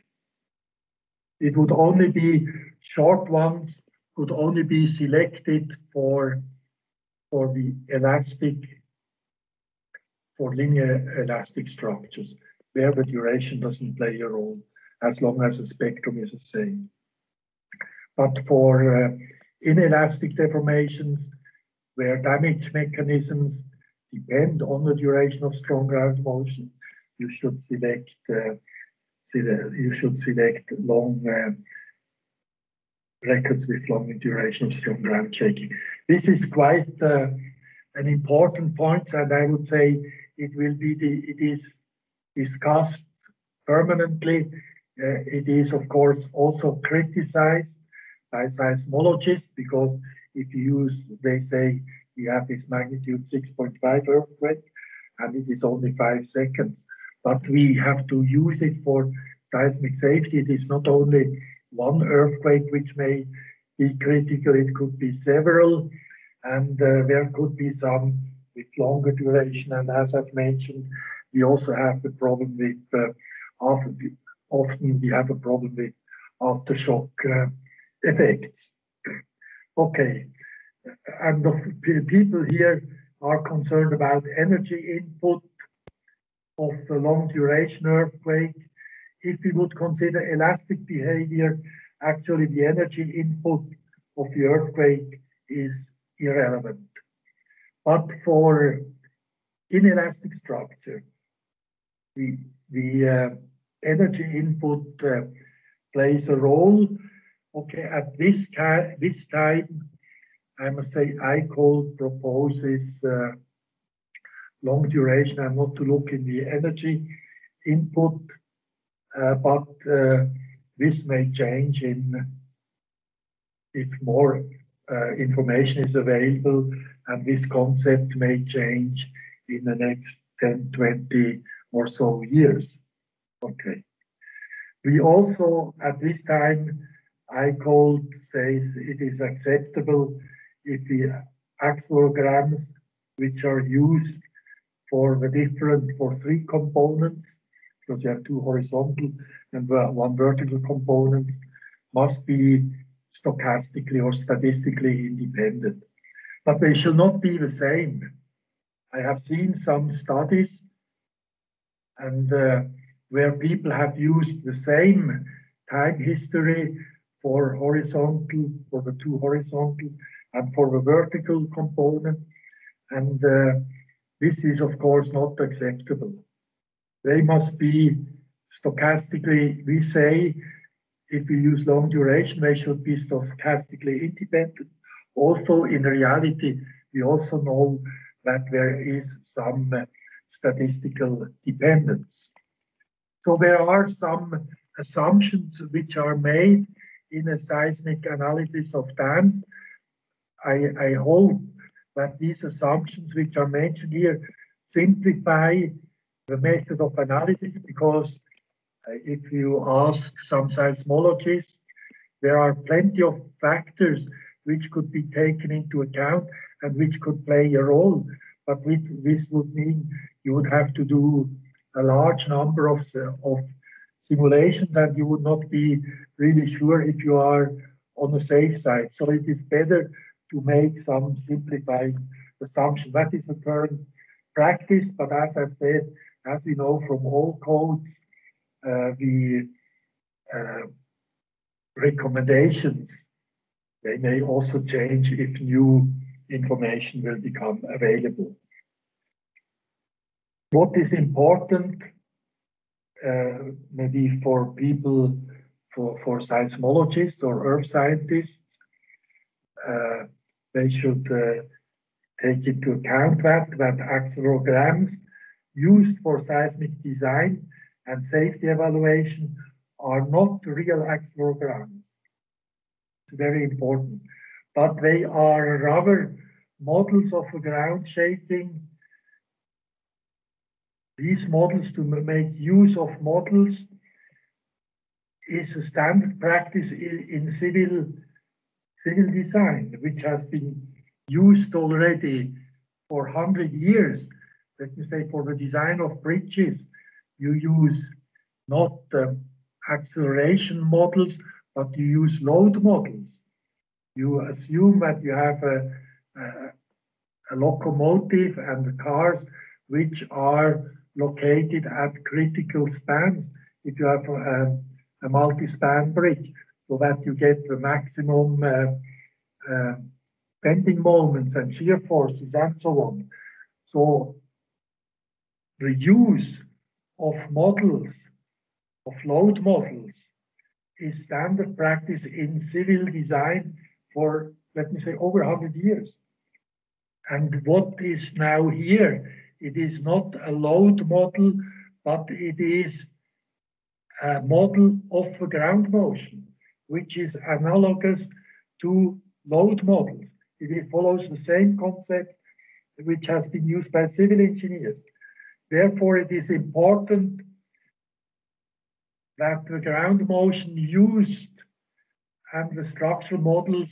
It would only be short ones could only be selected for for the elastic for linear elastic structures where the duration doesn't play a role as long as the spectrum is the same. But for uh, inelastic deformations, where damage mechanisms depend on the duration of strong ground motion, you should select, uh, you should select long uh, records with long duration of strong ground shaking. This is quite uh, an important point, and I would say it will be the, it is discussed permanently. Uh, it is, of course, also criticized by seismologists because if you use, they say we have this magnitude 6.5 earthquake and it is only five seconds. But we have to use it for seismic safety. It is not only one earthquake which may be critical, it could be several, and uh, there could be some with longer duration. And as I've mentioned, we also have the problem with uh, often, often we have a problem with aftershock uh, effects. Okay, and the people here are concerned about energy input of the long duration earthquake. If we would consider elastic behavior, actually the energy input of the earthquake is irrelevant. But for inelastic structure, the, the uh, energy input uh, plays a role. Okay, at this, this time, I must say, ICOLD proposes uh, long duration and not to look in the energy input, uh, but uh, this may change in if more information is available and this concept may change in the next 10, 20 or so years. Okay. We also, at this time, ICOLD says it is acceptable if the accelerograms which are used for the different, for three components, because you have two horizontal and one vertical component, must be stochastically or statistically independent. But they shall not be the same. I have seen some studies and uh, where people have used the same time history for horizontal, for the two horizontal and for the vertical component. And uh, this is, of course, not acceptable. They must be stochastically, we say, if we use long duration, they should be stochastically independent. Also, in reality, we also know that there is some uh, statistical dependence. So there are some assumptions which are made in a seismic analysis of dams I, I hope that these assumptions which are mentioned here simplify the method of analysis because uh, if you ask some seismologists, there are plenty of factors which could be taken into account and which could play a role. But this would mean you would have to do a large number of, of simulations and you would not be really sure if you are on the safe side. So it is better to make some simplified assumption. That is the current practice, but as I've said, as we know from all codes, uh, the uh, recommendations, they may also change if new information will become available. What is important, uh, maybe for people, for, for seismologists or earth scientists, uh, they should uh, take into account that, that accelerograms used for seismic design and safety evaluation are not real accelerogram. It's very important, but they are rather models of ground shaking. These models to make use of models is a standard practice in, in civil civil design, which has been used already for 100 years. Let me say for the design of bridges, you use not uh, acceleration models, but you use load models. You assume that you have a, a, a locomotive and the cars which are located at critical spans. If you have a, a multi-span bridge, so that you get the maximum uh, uh, bending moments and shear forces and so on. So the use of models, of load models, is standard practice in civil design for, let me say, over 100 years. And what is now here, it is not a load model, but it is a model of a ground motion, which is analogous to load models. It follows the same concept which has been used by civil engineers. Therefore, it is important that the ground motion used and the structural models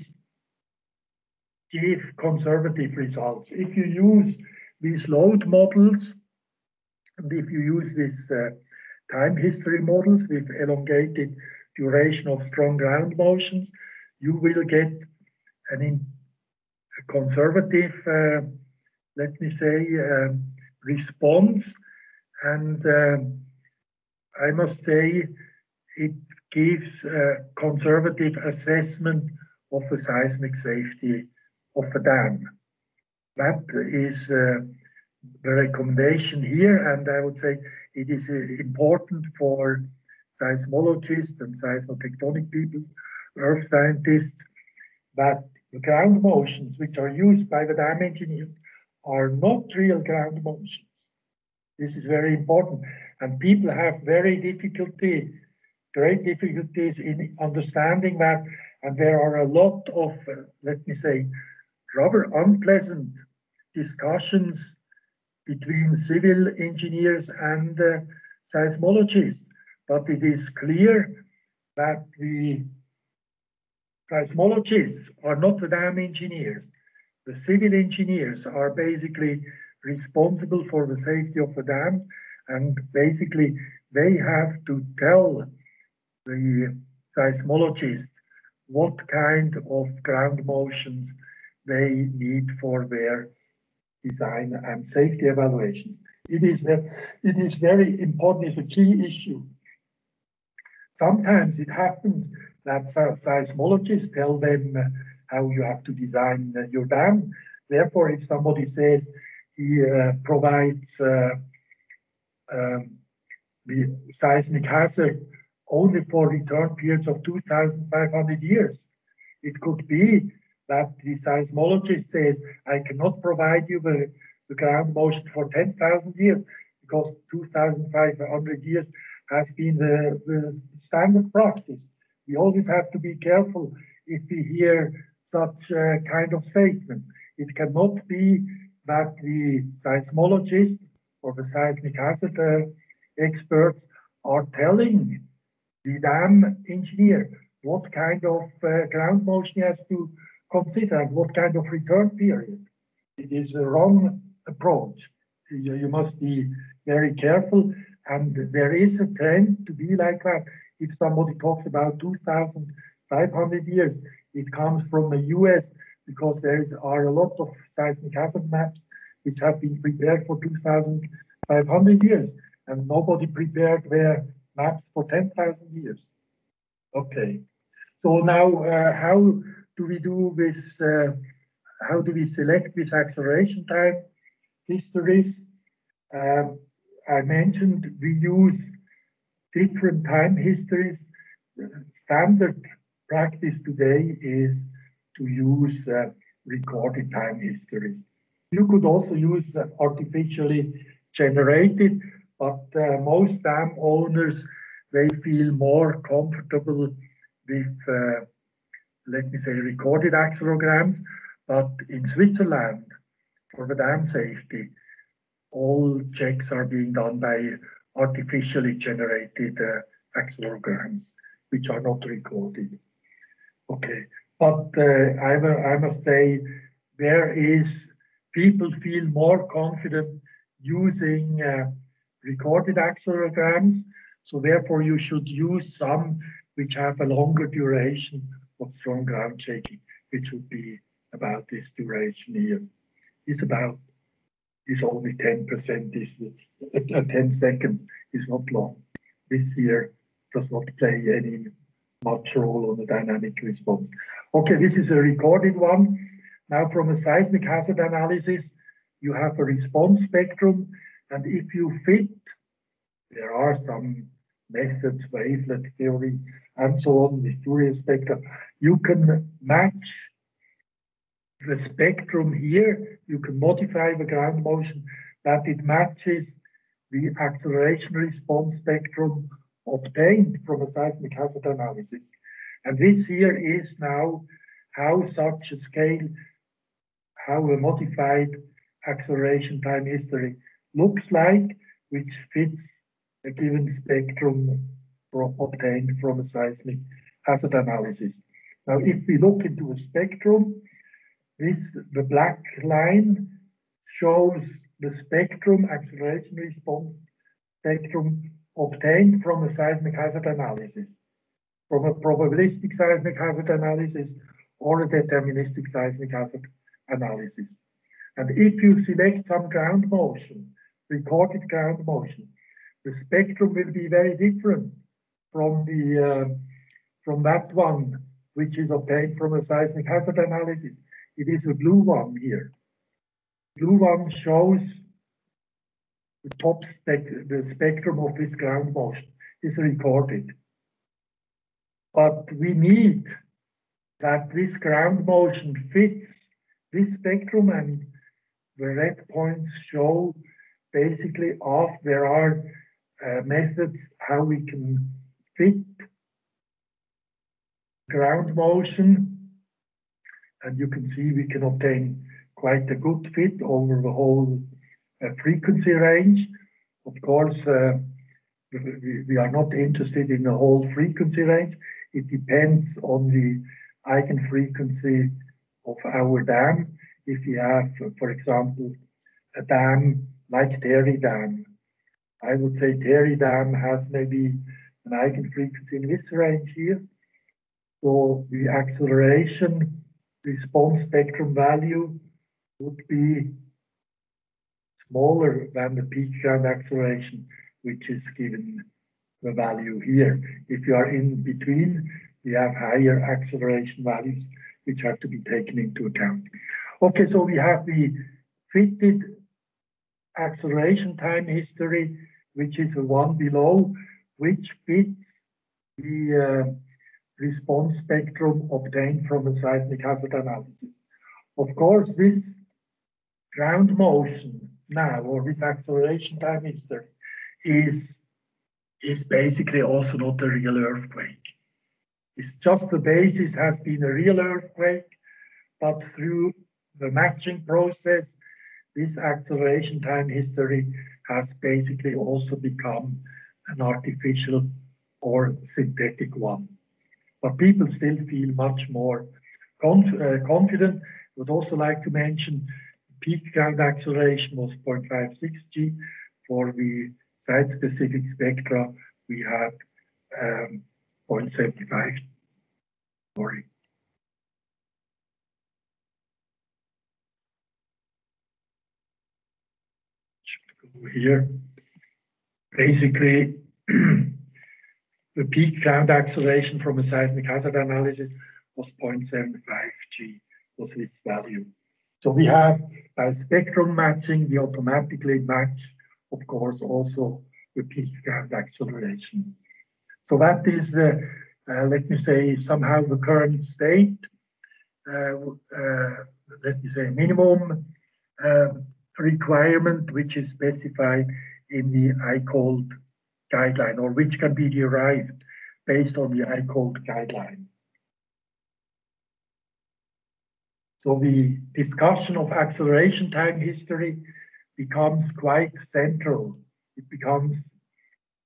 give conservative results. If you use these load models, and if you use these uh, time history models with elongated duration of strong ground motions, you will get an a conservative, uh, let me say, uh, response. And um, I must say, it gives a conservative assessment of the seismic safety of a dam. That is uh, the recommendation here, and I would say it is uh, important for seismologists and seismotectonic people, earth scientists, that the ground motions which are used by the dam engineers are not real ground motions. This is very important. And people have very difficulty, great difficulties in understanding that. And there are a lot of, uh, let me say, rather unpleasant discussions between civil engineers and uh, seismologists. But it is clear that the seismologists are not the dam engineers. The civil engineers are basically responsible for the safety of the dam, and basically they have to tell the seismologists what kind of ground motions they need for their design and safety evaluation. It is, it is very important, it's a key issue. Sometimes it happens that seismologists tell them how you have to design your dam. Therefore, if somebody says he uh, provides uh, um, the seismic hazard only for return periods of 2,500 years, it could be that the seismologist says, I cannot provide you the, the ground motion for 10,000 years because 2,500 years has been the, the standard practice. We always have to be careful if we hear such kind of statement. It cannot be that the seismologists or the seismic hazard uh, experts are telling the dam engineer what kind of uh, ground motion he has to consider and what kind of return period. It is a wrong approach. You, you must be very careful, and there is a trend to be like that if somebody talks about 2,500 years, it comes from the US because there are a lot of seismic hazard maps which have been prepared for 2,500 years, and nobody prepared their maps for 10,000 years. Okay, so now uh, how do we do this? Uh, how do we select this acceleration time histories? Um, I mentioned we use different time histories. Standard practice today is to use uh, recorded time histories. You could also use uh, artificially generated, but uh, most dam owners, they feel more comfortable with, uh, let me say, recorded accelerograms. But in Switzerland, for the dam safety, all checks are being done by artificially generated uh, which are not recorded. Okay, but uh, I, I must say there is people feel more confident using uh, recorded accelerograms. So therefore you should use some which have a longer duration of strong ground shaking, which would be about this duration here. It's about, is only 10%, is uh, uh, 10 seconds is not long. This here does not play any much role on the dynamic response. Okay, this is a recorded one. Now from a seismic hazard analysis, you have a response spectrum, and if you fit, there are some methods, wavelet theory, and so on, the Fourier spectrum, you can match the spectrum here, you can modify the ground motion that it matches the acceleration response spectrum obtained from a seismic hazard analysis. And this here is now how such a scale, how a modified acceleration time history looks like, which fits a given spectrum obtained from a seismic hazard analysis. Now, if we look into a spectrum, this the black line shows the spectrum acceleration response spectrum obtained from a seismic hazard analysis, from a probabilistic seismic hazard analysis or a deterministic seismic hazard analysis. And if you select some ground motion, recorded ground motion, the spectrum will be very different from the uh, from that one which is obtained from a seismic hazard analysis. It is a blue one here. Blue one shows the top spec the spectrum of this ground motion is recorded. But we need that this ground motion fits this spectrum and the red points show basically off there are uh, methods how we can fit ground motion and you can see we can obtain quite a good fit over the whole uh, frequency range. Of course, uh, we, we, are not interested in the whole frequency range. It depends on the eigenfrequency of our dam. If you have, for example, a dam like Tehri Dam, I would say Tehri Dam has maybe an eigenfrequency in this range here. So the acceleration response spectrum value would be smaller than the peak ground acceleration, which is given the value here. If you are in between, we have higher acceleration values, which have to be taken into account. Okay, so we have the fitted acceleration time history, which is the one below, which fits the uh, response spectrum obtained from a seismic hazard analysis. Of course, this ground motion now, or this acceleration time history, is, is basically also not a real earthquake. It's just the basis has been a real earthquake, but through the matching process, this acceleration time history has basically also become an artificial or synthetic one. But people still feel much more conf uh, confident. I would also like to mention peak ground acceleration was 0.56 g. For the site-specific spectra, we had um, 0.75. Sorry. Here, basically, the peak ground acceleration from a seismic hazard analysis was 0.75 g was its value. So we have by spectrum matching, we automatically match, of course, also the peak ground acceleration. So that is, uh, uh, let me say, somehow the current state, uh, uh let me say, minimum um, requirement, which is specified in the ICOLD guideline or which can be derived based on the ICOLD guideline. So the discussion of acceleration time history becomes quite central. It becomes,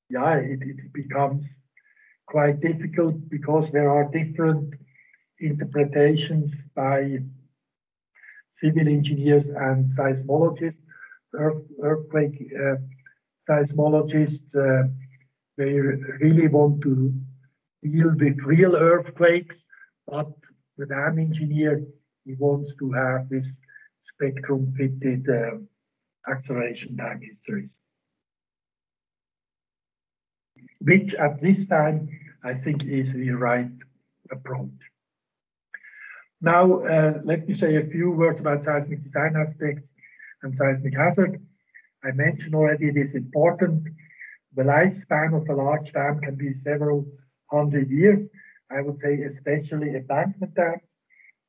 yeah, it, it becomes quite difficult because there are different interpretations by civil engineers and seismologists, earth, earthquake uh, seismologists. Uh, they really want to deal with real earthquakes, but the dam engineer he wants to have this spectrum fitted uh, acceleration time histories. Which at this time I think is the right approach. Now, uh, let me say a few words about seismic design aspects and seismic hazard. I mentioned already it is important. The lifespan of a large dam can be several hundred years. I would say especially embankment dams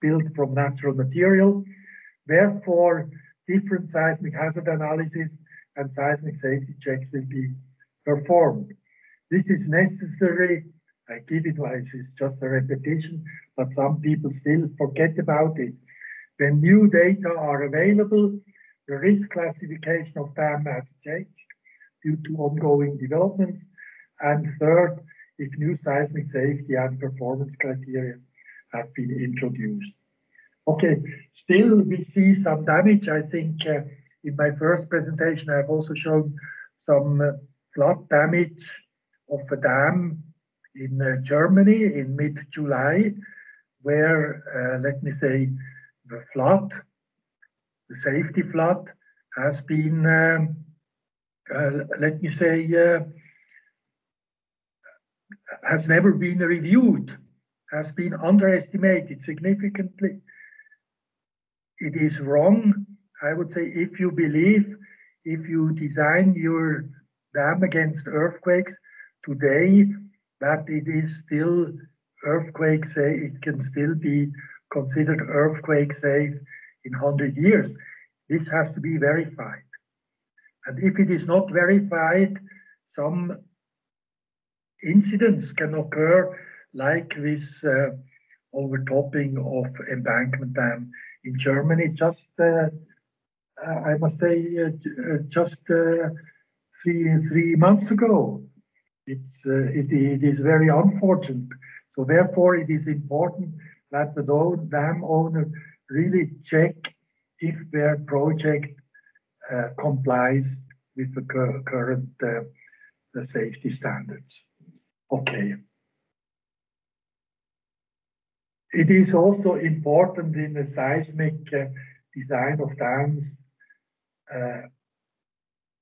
built from natural material. Therefore, different seismic hazard analysis and seismic safety checks will be performed. This is necessary. I give it as it's just a repetition, but some people still forget about it. When new data are available, the risk classification of dam has changed due to ongoing developments. And third, if new seismic safety and performance criteria have been introduced. Okay, still we see some damage. I think uh, in my first presentation, I've also shown some uh, flood damage of a dam in uh, Germany in mid-July, where, uh, let me say, the flood, the safety flood has been, um, uh, let me say, uh, has never been reviewed, has been underestimated significantly. It is wrong, I would say, if you believe, if you design your dam against earthquakes today, that it is still earthquake safe, it can still be considered earthquake safe in 100 years. This has to be verified. And if it is not verified, some incidents can occur like this uh, overtopping of embankment dam in Germany just, uh, uh I must say, uh, uh, just three, three months ago. It's, it, it is very unfortunate. So therefore, it is important that the dam owner really check if their project complies with the current the safety standards. Okay. It is also important in the seismic uh, design of dams uh,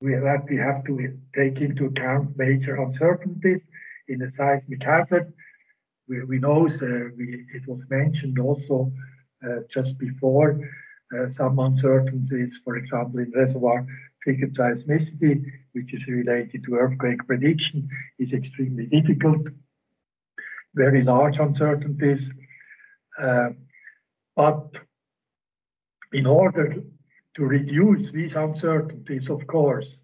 we, that we have to take into account major uncertainties in the seismic hazard. We, we know uh, we, it was mentioned also uh, just before uh, some uncertainties, for example, in reservoir triggered seismicity, which is related to earthquake prediction, is extremely difficult. Very large uncertainties. Uh, but in order to reduce these uncertainties, of course,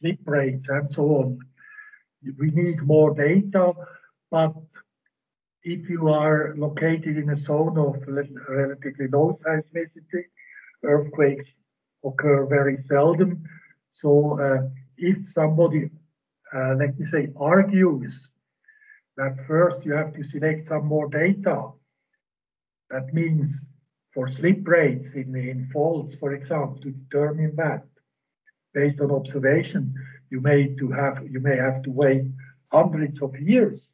slip rates and so on, we need more data. But if you are located in a zone of relatively low seismicity, earthquakes occur very seldom. So uh, if somebody, uh, let me say, argues that first you have to select some more data that means for slip rates in, in faults, for example, to determine that based on observation, you may to have you may have to wait hundreds of years.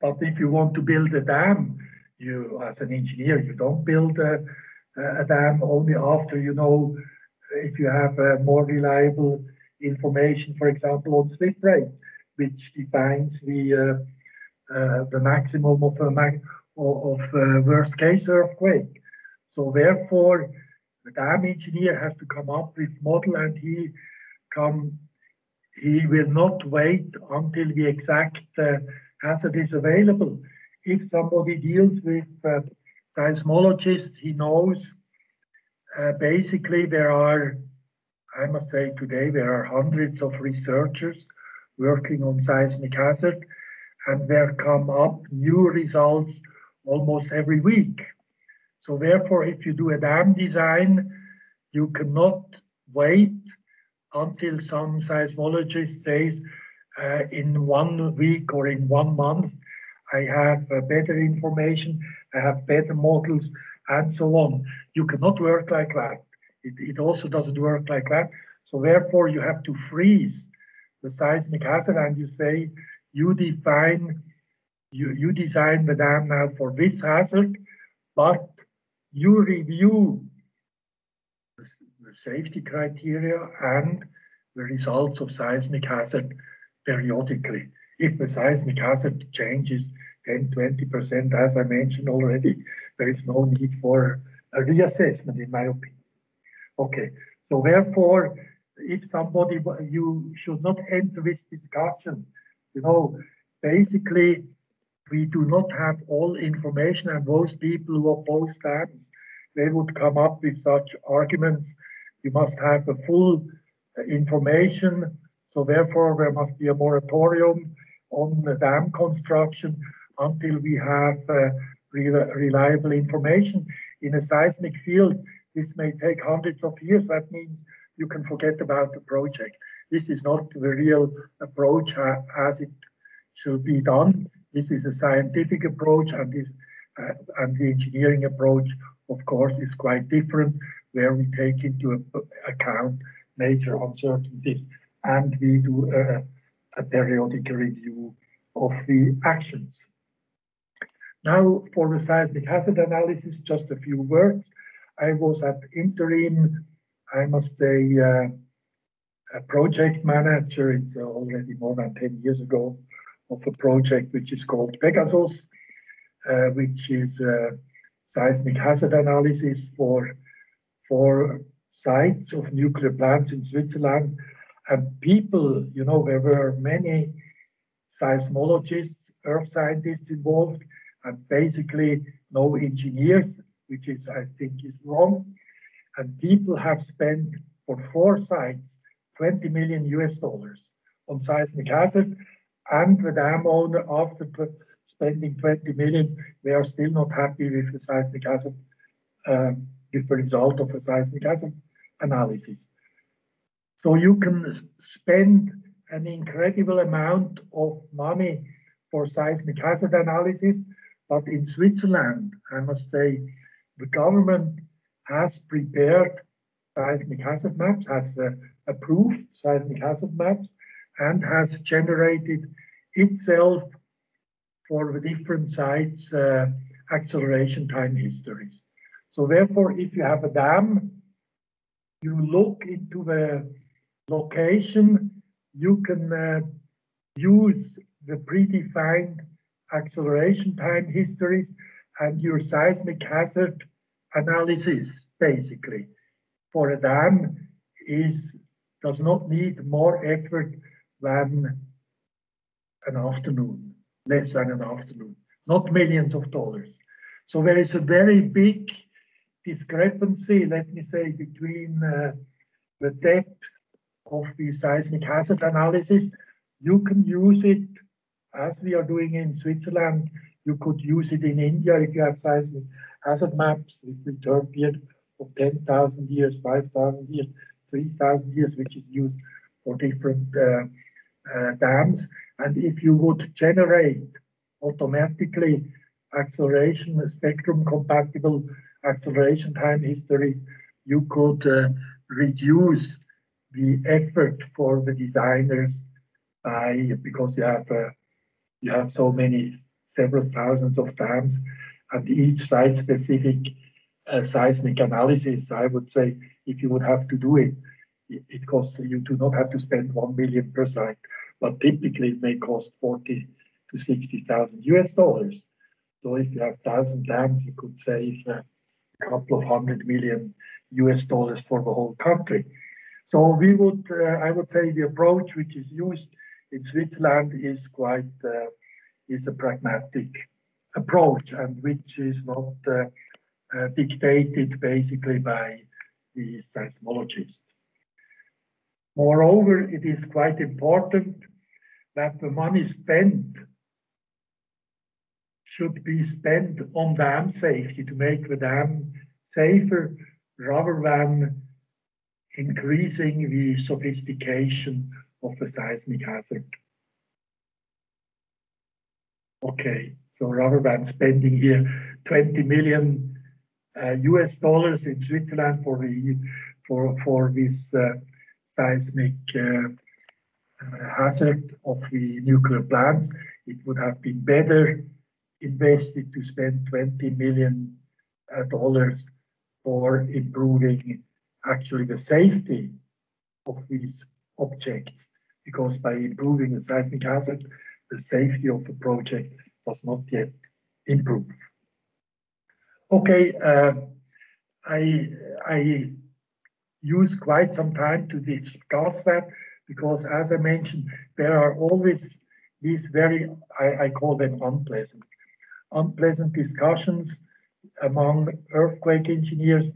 But if you want to build a dam, you as an engineer, you don't build a, a dam only after you know if you have uh, more reliable information, for example, on slip rate, which defines the uh, uh, the maximum of a of, uh, worst case earthquake. So therefore, the dam engineer has to come up with model and he come he will not wait until the exact hazard is available. If somebody deals with uh, seismologist, he knows uh, basically there are I must say today there are hundreds of researchers working on seismic hazard and there come up new results almost every week. So therefore, if you do a dam design, you cannot wait until some seismologist says uh, in one week or in one month, I have uh, better information, I have better models, and so on. You cannot work like that. It, it also doesn't work like that. So therefore, you have to freeze the seismic hazard and you say, you define, you, you design the dam now for this hazard, but you review the, the safety criteria and the results of seismic hazard periodically. If the seismic hazard changes 10, 20%, as I mentioned already, there is no need for a reassessment, in my opinion. Okay, so therefore, if somebody, you should not enter this discussion. You know, basically, we do not have all information, and those people who oppose that, they would come up with such arguments. You must have a full information, so therefore there must be a moratorium on the dam construction until we have uh, re reliable information. In a seismic field, this may take hundreds of years. That means you can forget about the project. This is not the real approach as it should be done. This is a scientific approach, and this uh, and the engineering approach, of course, is quite different, where we take into account major uncertainties and we do a, a periodic review of the actions. Now, for the seismic hazard analysis, just a few words. I was at interim, I must say, uh, a project manager. It's already more than 10 years ago of a project which is called PEGASOS, uh, which is uh, seismic hazard analysis for, for sites of nuclear plants in Switzerland. And people, you know, there were many seismologists, earth scientists involved, and basically no engineers, which is, I think, is wrong. And people have spent for four sites 20 million US dollars on seismic hazard, and the dam owner, after spending 20 million, they are still not happy with the seismic hazard, uh, with the result of a seismic hazard analysis. So you can spend an incredible amount of money for seismic hazard analysis, but in Switzerland, I must say, the government has prepared seismic hazard maps, has uh, approved seismic hazard maps, and has generated itself for the different sites uh, acceleration time histories. So therefore, if you have a dam, you look into the location, you can uh, use the predefined acceleration time histories and your seismic hazard analysis, basically, for a dam is does not need more effort than an afternoon, less than an afternoon, not millions of dollars. So there is a very big discrepancy, let me say, between uh, the depth of the seismic hazard analysis. You can use it as we are doing in Switzerland. You could use it in India if you have seismic hazard maps with return period of 10,000 years, 5,000 years, 3,000 years, which is used for different uh, uh, dams. And if you would generate automatically acceleration spectrum compatible acceleration time history, you could uh, reduce the effort for the designers. By because you have uh, you have so many several thousands of dams and each site specific uh, seismic analysis i would say if you would have to do it it costs you do not have to spend 1 million per site but typically it may cost 40 to 60,000 US dollars. So if you have 1000 dams you could save uh, a couple of hundred million US dollars for the whole country so we would, uh, I would say the approach which is used in Switzerland is quite, uh, is a pragmatic approach and which is not uh, dictated basically by the seismologists. Moreover, it is quite important that the money spent should be spent on dam safety to make the dam safer rather than increasing the sophistication of the seismic hazard. Okay, so rather than spending here 20 million uh, US dollars in Switzerland for the for for this uh, seismic uh, uh, hazard of the nuclear plants, it would have been better invested to spend 20 million uh, dollars for improving actually the safety of these objects, because by improving the seismic hazard, the safety of the project does not yet improve. Okay, uh, I, I use quite some time to discuss that because as I mentioned, there are always these very, I, I call them unpleasant, unpleasant discussions among earthquake engineers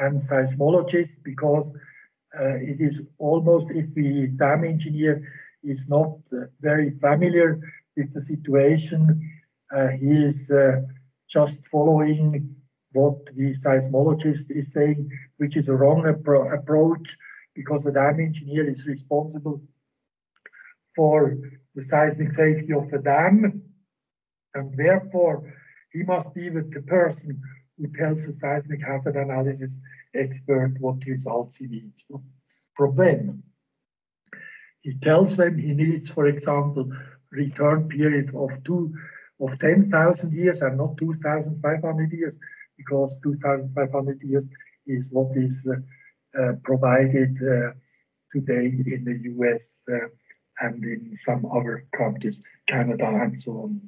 and seismologists because uh, it is almost if the dam engineer is not uh, very familiar with the situation, uh, he is just following what the seismologist is saying, which is a wrong appro approach because the dam engineer is responsible for the seismic safety of the dam, and therefore he must be with the person tells the seismic hazard analysis expert what results he needs from them. He tells them he needs, for example, return period of two of 10,000 years and not 2,500 years, because 2,500 years is what is uh, uh, provided uh, today in the US uh, and in some other countries, Canada and so on.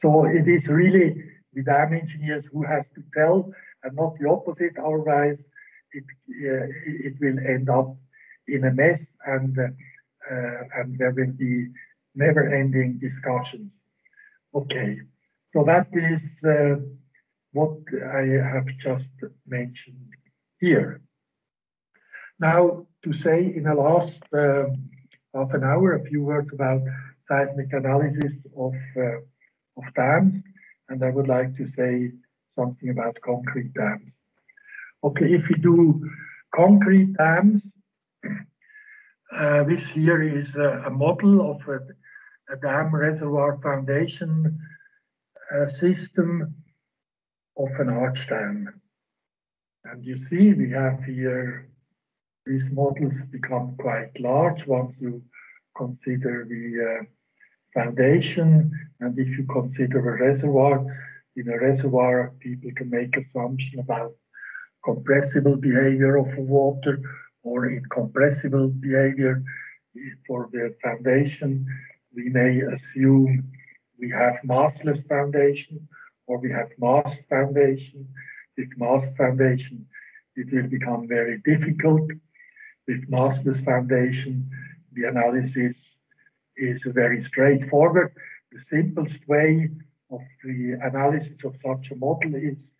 So it is really the dam engineers who has to tell and not the opposite, otherwise it, uh, it will end up in a mess and, uh, and there will be never-ending discussions. Okay, so that is uh, what I have just mentioned here. Now, to say in the last uh, half an hour a few words about seismic analysis of, uh, of dams, and I would like to say something about concrete dams. Okay, if we do concrete dams, uh, this here is a, a model of a, a, dam reservoir foundation uh, system of an arch dam. And you see we have here, these models become quite large once you consider the uh, foundation and if you consider a reservoir. In a reservoir, people can make assumption about compressible behavior of water or incompressible behavior for the foundation. We may assume we have massless foundation or we have mass foundation. With mass foundation, it will become very difficult. With massless foundation, the analysis is very straightforward. The simplest way of the analysis of such a model is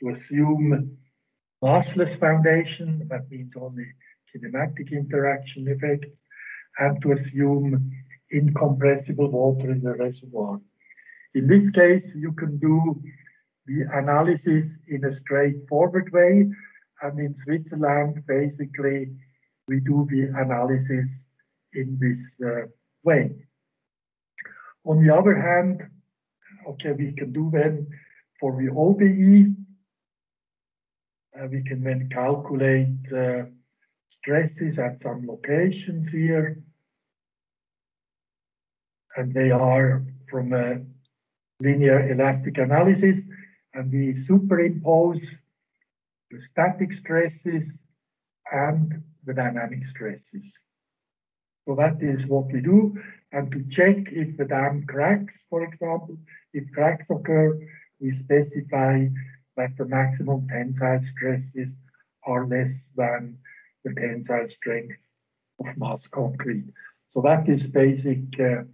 to assume massless foundation, that means only kinematic interaction effects, and to assume incompressible water in the reservoir. In this case, you can do the analysis in a straightforward way, and in Switzerland, basically, we do the analysis in this uh, way. On the other hand, okay, we can do then for the OBE, uh, we can then calculate uh, stresses at some locations here. And they are from a linear elastic analysis, and we superimpose the static stresses and the dynamic stresses. So that is what we do. And to check if the dam cracks, for example, if cracks occur, we specify that the maximum tensile stresses are less than the tensile strength of mass concrete. So that is basic uh,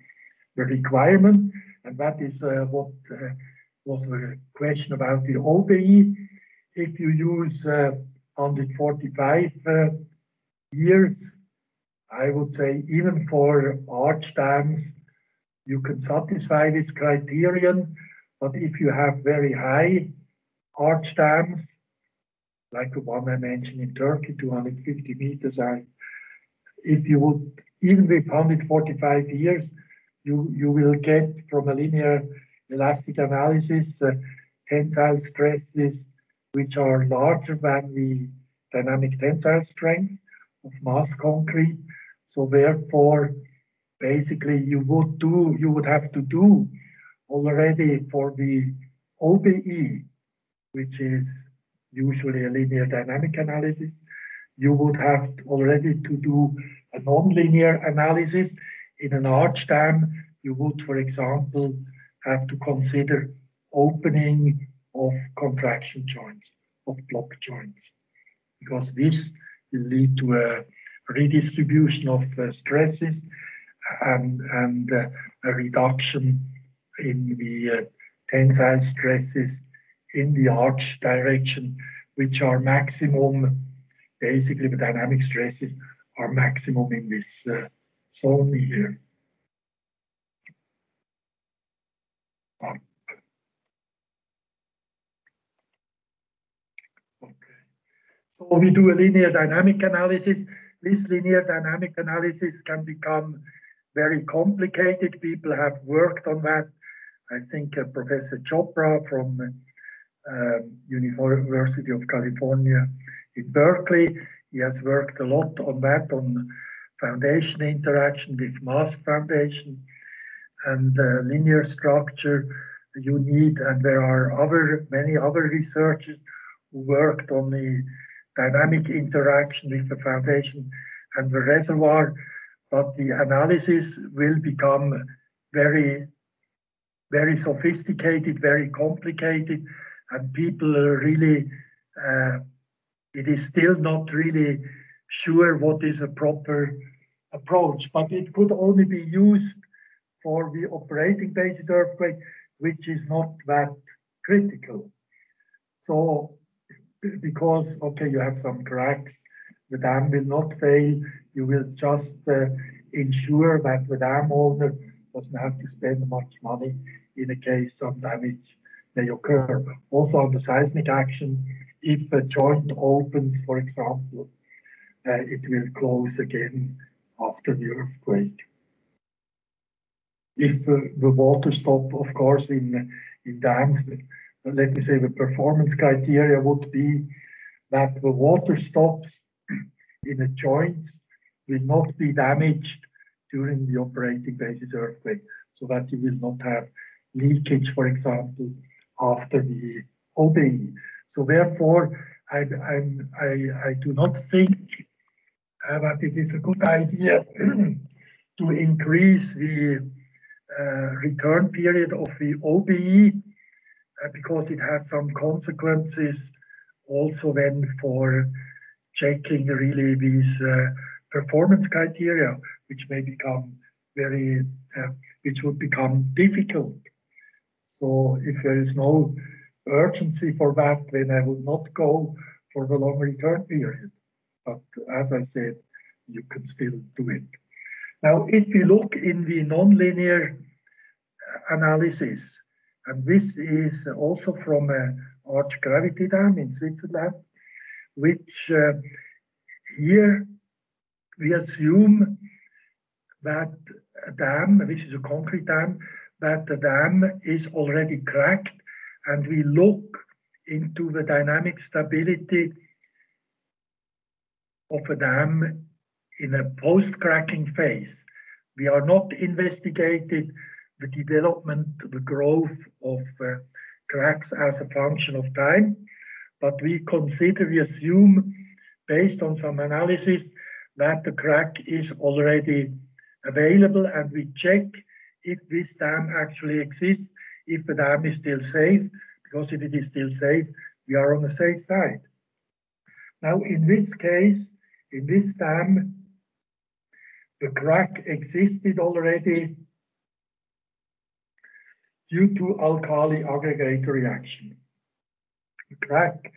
the requirement, and that is uh, what uh, was the question about the OBE. If you use uh, 145 uh, years I would say even for arch dams, you can satisfy this criterion, but if you have very high arch dams, like the one I mentioned in Turkey, 250 meters high, if you would, even with 145 years, you, you will get from a linear elastic analysis uh, tensile stresses which are larger than the dynamic tensile strength of mass concrete. So therefore, basically you would do, you would have to do already for the OBE, which is usually a linear dynamic analysis, you would have already to do a nonlinear analysis. In an arch dam, you would, for example, have to consider opening of contraction joints, of block joints, because this will lead to a redistribution of uh, stresses and, and uh, a reduction in the uh, tensile stresses in the arch direction, which are maximum, basically the dynamic stresses are maximum in this uh, zone here. Okay. So we do a linear dynamic analysis. This linear dynamic analysis can become very complicated. People have worked on that. I think uh, Professor Chopra from uh, University of California in Berkeley, he has worked a lot on that, on foundation interaction with mass foundation and uh, linear structure you need. And there are other many other researchers who worked on the dynamic interaction with the foundation and the reservoir, but the analysis will become very, very sophisticated, very complicated, and people are really, uh, it is still not really sure what is a proper approach, but it could only be used for the operating basis earthquake, which is not that critical. So because, okay, you have some cracks, the dam will not fail. You will just uh, ensure that the dam owner doesn't have to spend much money in a case some damage may occur. Also on the seismic action, if a joint opens, for example, uh, it will close again after the earthquake. If uh, the water stop, of course, in, in dams, let me say the performance criteria would be that the water stops in a joint will not be damaged during the operating basis earthquake, so that you will not have leakage, for example, after the OBE. So therefore, I, I, I do not think uh, that it is a good idea to increase the uh, return period of the OBE because it has some consequences also then for checking really these uh, performance criteria, which may become very, uh, which would become difficult. So if there is no urgency for that, then I would not go for the long return period. But as I said, you can still do it. Now, if we look in the nonlinear analysis, and this is also from a arch gravity dam in Switzerland, which uh, here we assume that a dam, which is a concrete dam, that the dam is already cracked and we look into the dynamic stability of a dam in a post-cracking phase. We are not investigated the development, the growth of uh, cracks as a function of time, but we consider, we assume, based on some analysis, that the crack is already available and we check if this dam actually exists, if the dam is still safe, because if it is still safe, we are on the safe side. Now, in this case, in this dam, the crack existed already due to alkali aggregate reaction. Crack,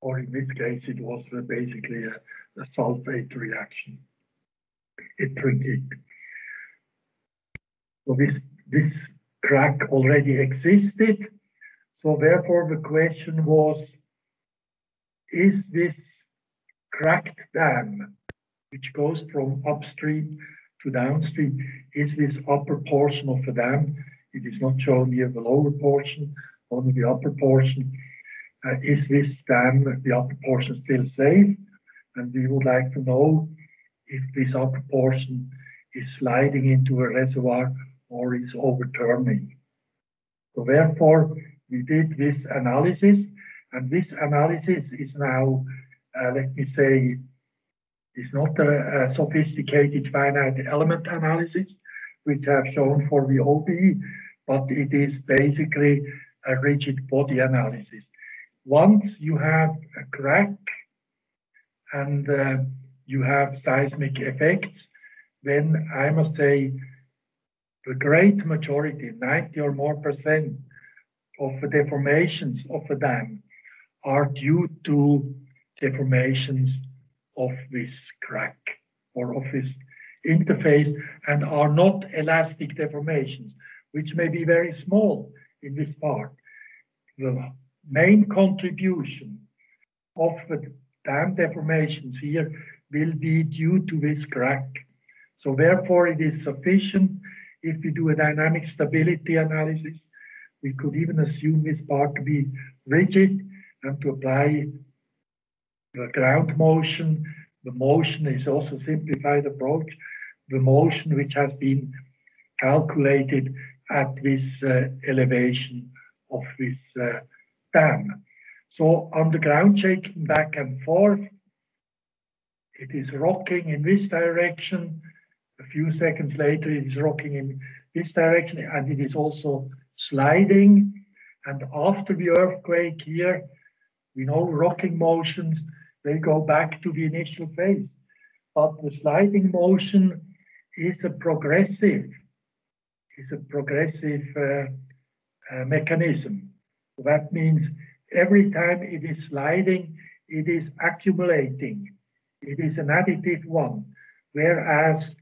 or in this case, it was uh, basically a, a sulfate reaction. it. So this, this crack already existed. So therefore the question was, is this cracked dam, which goes from upstream to downstream, is this upper portion of the dam? It is not shown here the lower portion, only the upper portion. Uh, is this dam, the upper portion still safe? And we would like to know if this upper portion is sliding into a reservoir or is overturning. So therefore, we did this analysis, and this analysis is now, uh, let me say, is not a, a, sophisticated finite element analysis, which I've shown for the OBE, but it is basically a rigid body analysis. Once you have a crack and uh, you have seismic effects, then I must say the great majority, 90 or more percent of the deformations of the dam are due to deformations of this crack or of this interface and are not elastic deformations, which may be very small in this part. The main contribution of the dam deformations here will be due to this crack. So therefore it is sufficient if we do a dynamic stability analysis, we could even assume this part to be rigid and to apply the ground motion. The motion is also simplified approach. The motion which has been calculated at this uh, elevation of this uh, dam. So on the ground shaking back and forth, it is rocking in this direction. A few seconds later, it is rocking in this direction and it is also sliding. And after the earthquake here, we know rocking motions, they go back to the initial phase. But the sliding motion is a progressive, is a progressive uh, uh, mechanism. That means every time it is sliding, it is accumulating. It is an additive one. Whereas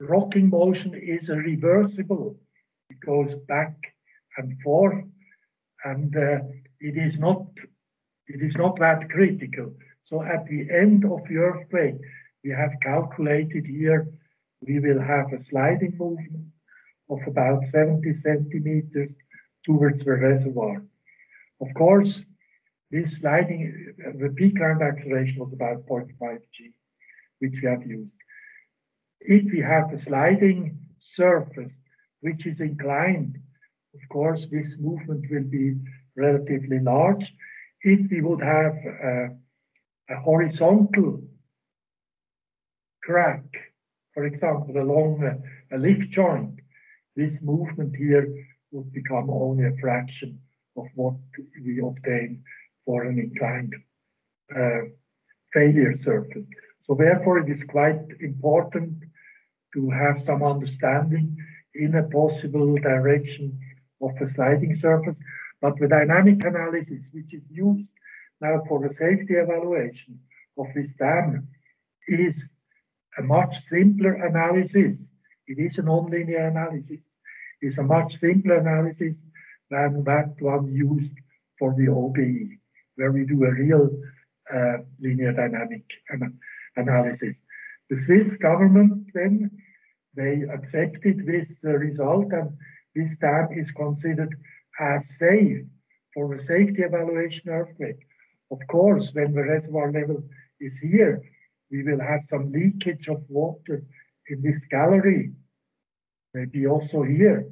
rocking motion is a reversible. It goes back and forth, and uh, it is not it is not that critical. So at the end of the earthquake, we have calculated here we will have a sliding movement of about 70 centimeters towards the reservoir. Of course, this sliding, the peak ground acceleration was about 0.5 g, which we have used. If we have a sliding surface which is inclined, of course, this movement will be relatively large. If we would have a, a horizontal crack, for example, along a, a lift joint, this movement here would become only a fraction of what we obtain for an inclined uh, failure surface. So therefore, it is quite important to have some understanding in a possible direction of a sliding surface. But the dynamic analysis, which is used now for the safety evaluation of this dam, is a much simpler analysis. It is a nonlinear analysis. It's a much simpler analysis than that one used for the OBE, where we do a real uh, linear dynamic analysis. The Swiss government then they accepted this uh, result and this dam is considered as safe for a safety evaluation earthquake. Of course, when the reservoir level is here, we will have some leakage of water in this gallery, maybe also here.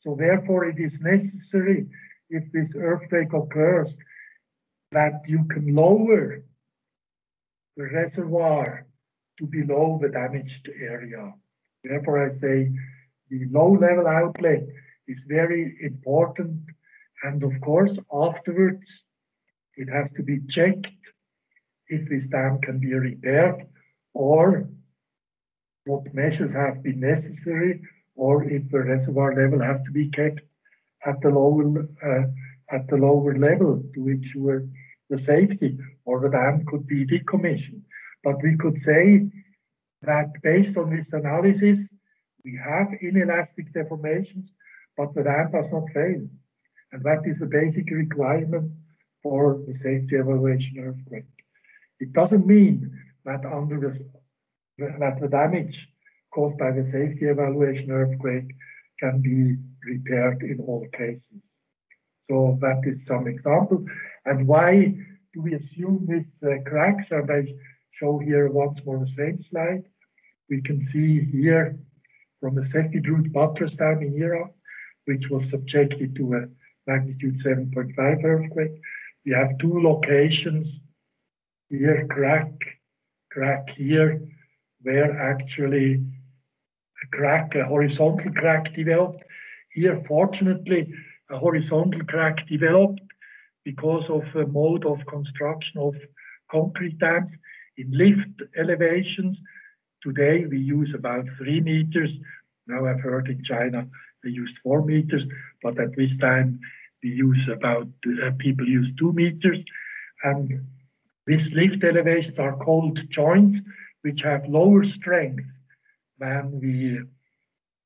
So therefore it is necessary if this earthquake occurs that you can lower the reservoir to below the damaged area. Therefore, I say the low level outlet is very important. And of course, afterwards, it has to be checked if this dam can be repaired or what measures have been necessary or if the reservoir level have to be kept at the lower uh, at the lower level to ensure the safety or the dam could be decommissioned. But we could say that based on this analysis, we have inelastic deformations, but the dam does not fail. And that is a basic requirement for the safety evaluation earthquake. It doesn't mean that under the, that the damage caused by the safety evaluation earthquake can be repaired in all cases. So that is some example. And why do we assume this uh, cracks? And I show here once more the same slide. We can see here from the Sefidrut buttress dam in Iran, which was subjected to a magnitude 7.5 earthquake. We have two locations here, crack, crack here, where actually a crack, a horizontal crack developed. Here, fortunately, a horizontal crack developed because of a mode of construction of concrete dams in lift elevations. Today, we use about three meters. Now I've heard in China they used four meters, but at this time we use about, uh, people use two meters. And these lift elevations are called joints, which have lower strength than the,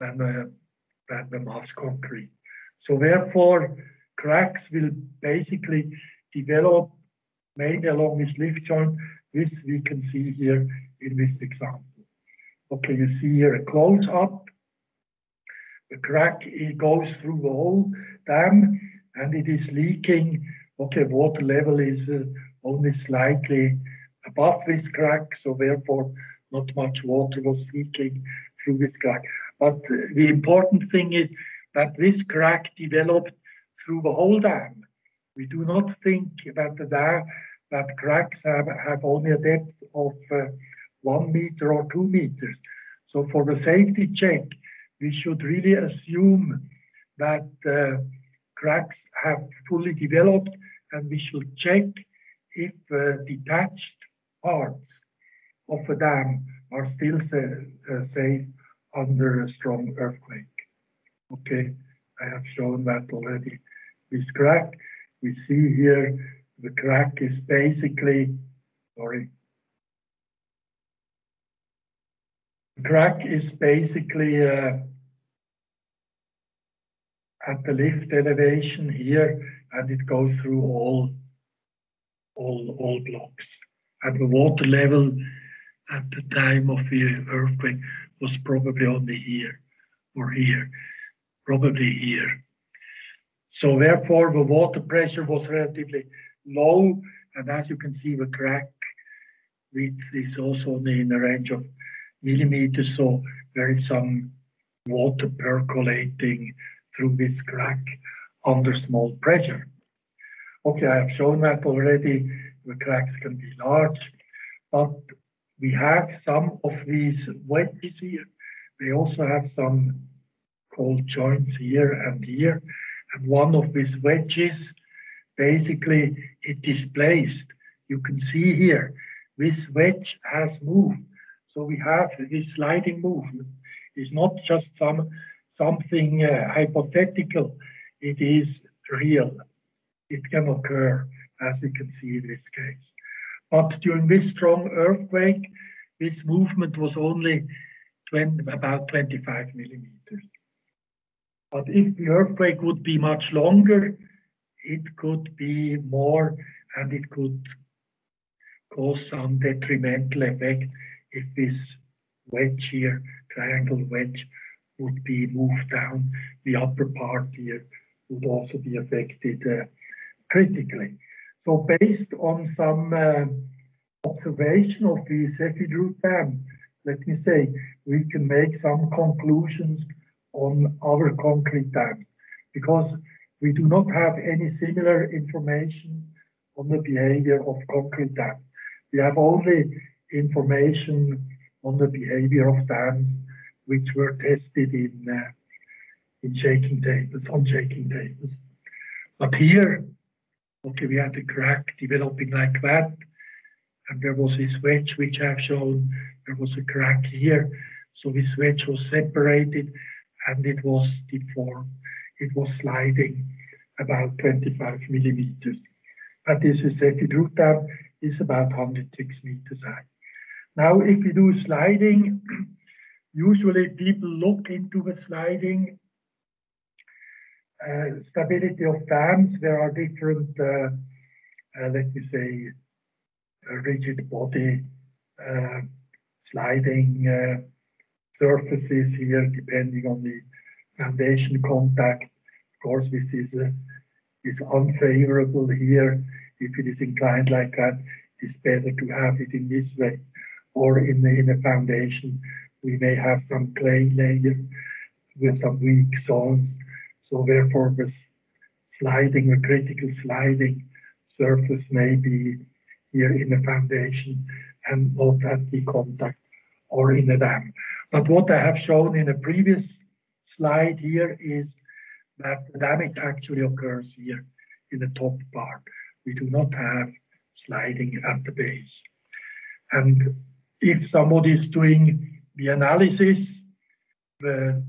than the, than the mass concrete. So therefore, cracks will basically develop mainly along this lift joint. This we can see here in this example. Okay, you see here a close up. The crack it goes through the whole dam and it is leaking. Okay, water level is uh, only slightly above this crack, so therefore not much water was leaking through this crack. But uh, the important thing is that this crack developed through the whole dam. We do not think that the dam, that cracks have, have only a depth of uh, one meter or two meters. So for the safety check, we should really assume that uh, cracks have fully developed and we should check if uh, detached parts of a dam are still sa uh, safe under a strong earthquake. Okay, I have shown that already. This crack, we see here, the crack is basically, sorry, the crack is basically uh, at the lift elevation here, and it goes through all, all, all blocks. And the water level at the time of the earthquake was probably only here or here probably here. So therefore, the water pressure was relatively low, and as you can see, the crack width is also in the range of millimeters, so there is some water percolating through this crack under small pressure. Okay, I have shown that already. The cracks can be large, but we have some of these wedges here. We also have some cold joints here and here. And one of these wedges, basically it displaced. You can see here, this wedge has moved. So we have this sliding movement. It's not just some something uh, hypothetical. It is real. It can occur, as we can see in this case. But during this strong earthquake, this movement was only 20, about 25 millimeters. But if the earthquake would be much longer, it could be more and it could cause some detrimental effect if this wedge here, triangle wedge, would be moved down. The upper part here would also be affected uh, critically. So based on some uh, observation of the Sefidrut Dam, let me say, we can make some conclusions on our concrete dams because we do not have any similar information on the behavior of concrete dams. We have only information on the behavior of dams which were tested in uh, in shaking tables, on shaking tables. But here, okay, we had a crack developing like that, and there was this wedge which I've shown. There was a crack here, so this wedge was separated and it was deformed. It was sliding about 25 millimeters. But this is Sefidrut dam is about 106 meters high. Now, if we do sliding, usually people look into the sliding uh, stability of dams. There are different, uh, uh, let me say, uh, rigid body uh, sliding uh, surfaces here, depending on the foundation contact. Of course, this is, is unfavorable here. If it is inclined like that, it's better to have it in this way or in the, in the foundation. We may have some clay layer with some weak zones so therefore, the sliding, the critical sliding surface may be here in the foundation and not at the contact or in the dam. But what I have shown in a previous slide here is that the damage actually occurs here in the top part. We do not have sliding at the base. And if somebody is doing the analysis, the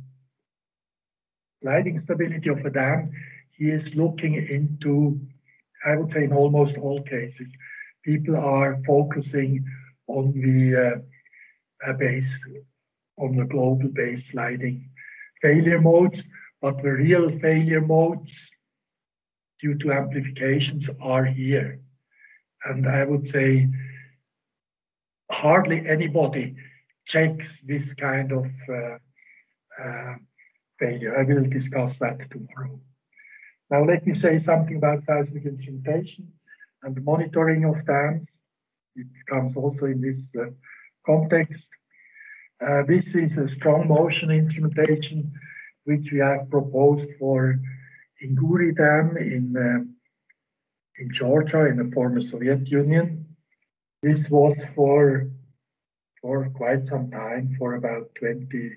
sliding stability of a dam, he is looking into, I would say in almost all cases, people are focusing on the uh, base, on the global base sliding failure modes, but the real failure modes due to amplifications are here. And I would say hardly anybody checks this kind of uh, uh, failure. I will discuss that tomorrow. Now let me say something about seismic instrumentation and the monitoring of dams. It comes also in this uh, context. Uh, this is a strong motion instrumentation which we have proposed for Inguri Dam in, uh, in Georgia in the former Soviet Union. This was for, for quite some time, for about 20,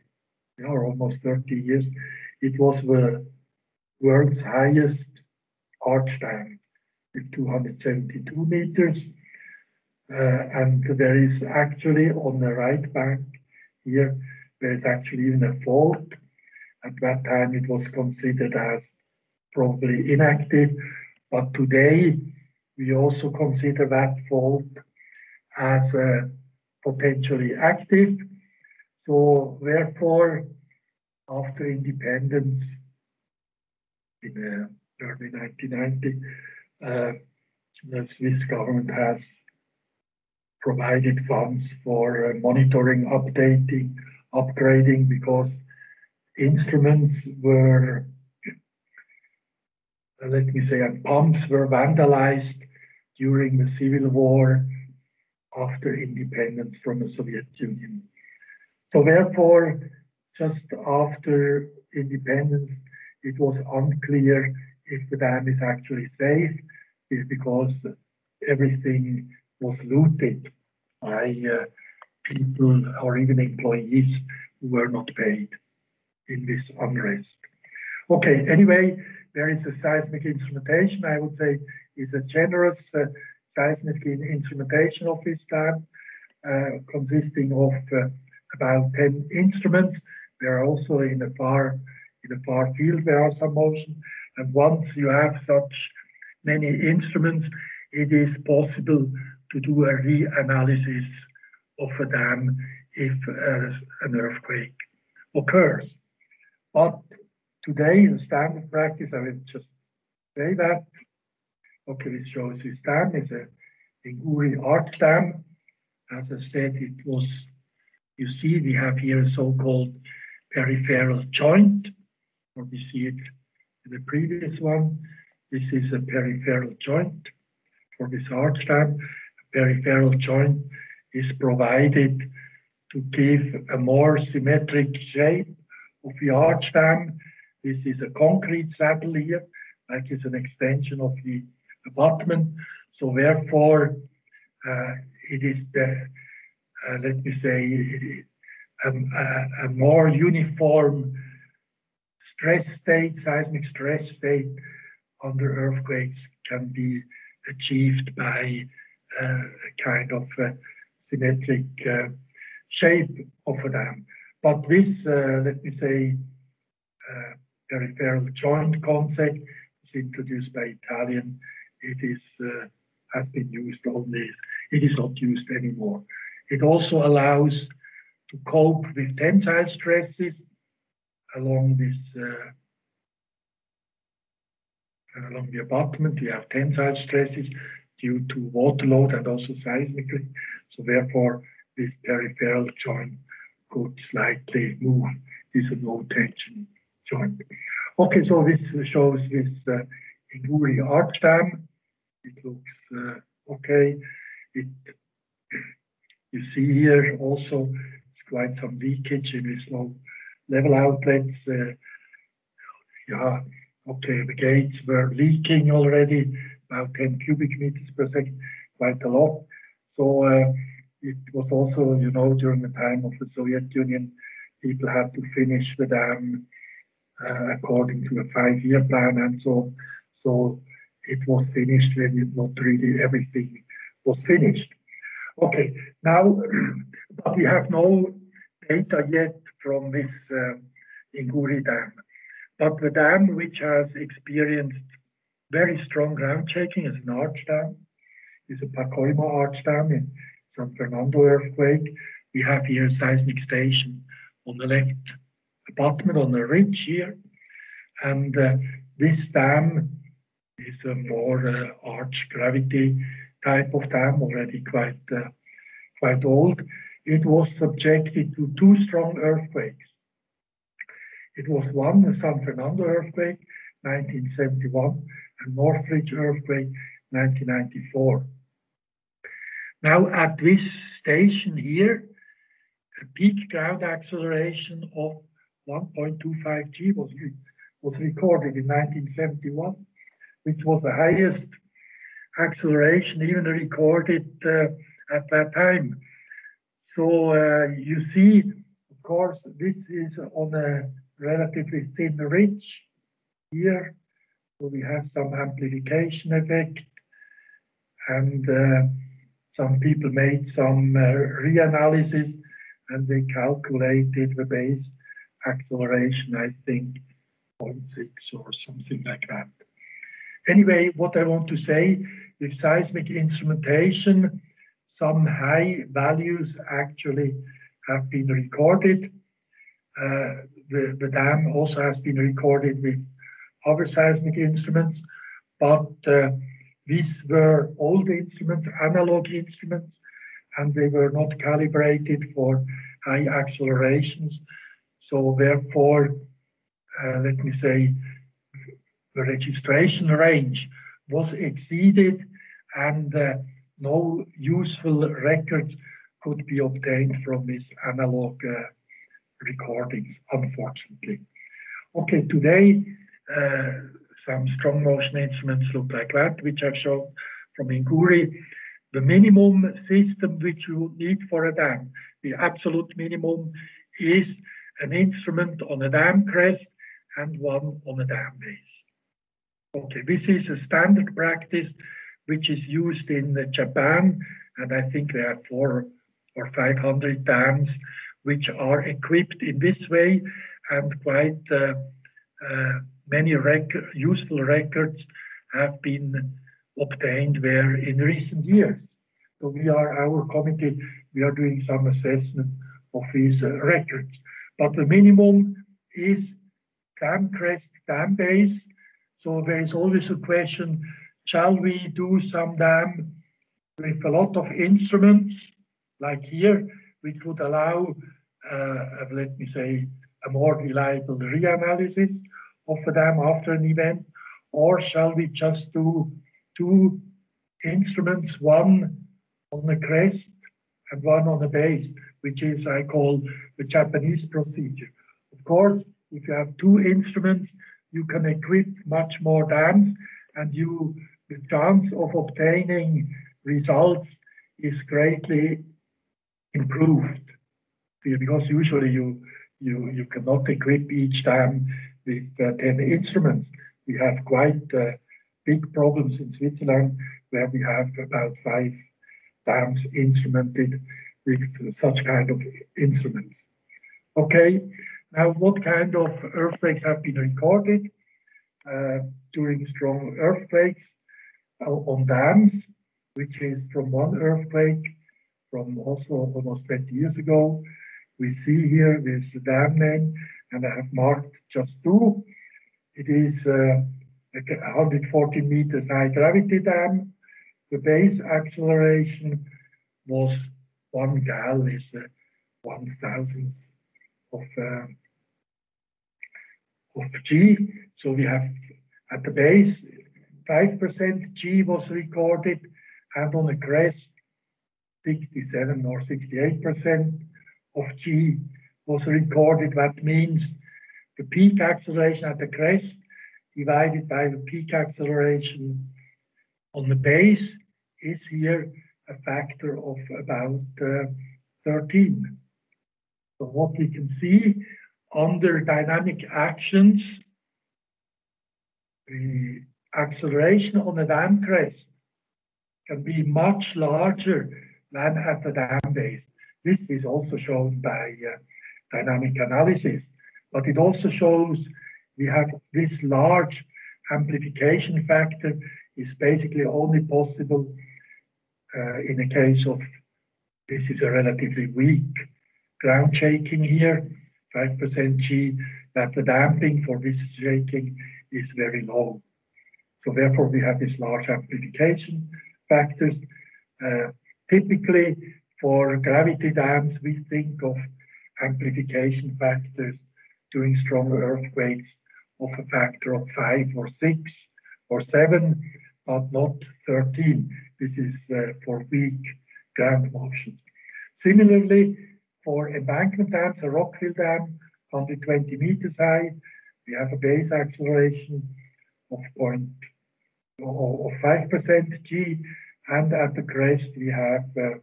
or almost 30 years, it was the world's highest arch dam with 272 meters. Uh, and there is actually on the right bank here, there is actually even a fault. At that time, it was considered as probably inactive, but today we also consider that fault as uh, potentially active. So therefore, after independence in uh, early 1990, uh, the Swiss government has provided funds for uh, monitoring, updating, upgrading because instruments were, let me say, and pumps were vandalized during the civil war after independence from the Soviet Union. So therefore, just after independence, it was unclear if the dam is actually safe because everything was looted by uh, people or even employees who were not paid in this unrest. Okay, anyway, there is a seismic instrumentation, I would say, is a generous uh, seismic instrumentation of this dam, consisting of uh, about 10 instruments. There are also in the far in the far field there are some motion. And once you have such many instruments, it is possible to do a reanalysis of a dam if uh, an earthquake occurs. But today, the standard practice, I will just say that. Okay, this shows this dam is a Inguri arch dam. As I said, it was you see, we have here a so-called peripheral joint, or we see it in the previous one. This is a peripheral joint for this arch dam. A peripheral joint is provided to give a more symmetric shape of the arch dam. This is a concrete saddle here, like it's an extension of the abutment. So therefore, uh, it is the uh, let me say, a, a, more uniform stress state, seismic stress state under earthquakes can be achieved by uh, a kind of uh, symmetric uh, shape of a dam. But this, let me say, peripheral joint concept is introduced by Italian. It is has been used only. It is not used anymore It also allows to cope with tensile stresses along this uh, along the abutment. We have tensile stresses due to water load and also seismically. So therefore, this peripheral joint could slightly move. This is a low tension joint. Okay, so this shows this uh, Inguri arch dam. It looks uh, okay. It you see here also quite some leakage in this low level outlets. Uh, yeah, okay, the gates were leaking already, about 10 cubic meters per second, quite a lot. So uh, it was also, you know, during the time of the Soviet Union, people had to finish the dam uh, according to a five-year plan and so So it was finished when it not really everything was finished. Okay, now, but we have no data yet from this uh, Inguri Dam. But the dam, which has experienced very strong ground shaking, is an arch dam, is a Pacoima arch dam in San Fernando earthquake. We have here a seismic station on the left abutment on the ridge here. And uh, this dam is a more uh, arch gravity type of dam, already quite, uh, quite old it was subjected to two strong earthquakes. It was one, the San Fernando earthquake, 1971, and Northridge earthquake, 1994. Now, at this station here, a peak ground acceleration of 1.25 g was, was recorded in 1971, which was the highest acceleration even recorded uh, at that time. So uh, you see, of course, this is on a relatively thin ridge here. So we have some amplification effect and uh, some people made some uh, reanalysis and they calculated the base acceleration, I think 0.6 or something like that. Anyway, what I want to say with seismic instrumentation, some high values actually have been recorded. Uh, the, the dam also has been recorded with other seismic instruments, but uh, these were old instruments, analog instruments, and they were not calibrated for high accelerations. So therefore, uh, let me say, the registration range was exceeded and uh, no useful records could be obtained from these analog uh, recordings, unfortunately. Okay, today uh, some strong motion instruments look like that, which I've shown from Inguri. The minimum system which you need for a dam, the absolute minimum, is an instrument on a dam crest and one on a dam base. Okay, this is a standard practice which is used in Japan, and I think there are four or 500 dams which are equipped in this way, and quite uh, uh, many rec useful records have been obtained there in recent years. So we are, our committee, we are doing some assessment of these uh, records. But the minimum is dam crest, dam base. So there is always a question, Shall we do some dam with a lot of instruments, like here, which would allow, uh, let me say, a more reliable reanalysis of a dam after an event? Or shall we just do two instruments, one on the crest and one on the base, which is, I call, the Japanese procedure. Of course, if you have two instruments, you can equip much more dams and you the chance of obtaining results is greatly improved because usually you you you cannot equip each dam with uh, 10 instruments. We have quite uh, big problems in Switzerland where we have about five dams instrumented with such kind of instruments. Okay, now what kind of earthquakes have been recorded uh, during strong earthquakes? on dams, which is from one earthquake from Oslo almost 20 years ago. We see here this dam name, and I have marked just two. It is uh, a 140 meters high gravity dam. The base acceleration was one gal is uh, one thousandth of uh, of g. So we have at the base 5% g was recorded, and on the crest 67 or 68% of g was recorded. That means the peak acceleration at the crest divided by the peak acceleration on the base is here a factor of about uh, 13. So what we can see under dynamic actions, the acceleration on the dam crest can be much larger than at the dam base. This is also shown by uh, dynamic analysis, but it also shows we have this large amplification factor is basically only possible uh, in a case of this is a relatively weak ground shaking here, 5% G, that the damping for this shaking is very low. So therefore we have this large amplification factors. Uh, typically for gravity dams, we think of amplification factors during stronger earthquakes of a factor of five or six or seven, but not 13. This is uh, for weak ground motion. Similarly, for embankment dams, a rockfill dam, 120 meters high, we have a base acceleration of point of 5% G, and at the crest we have uh,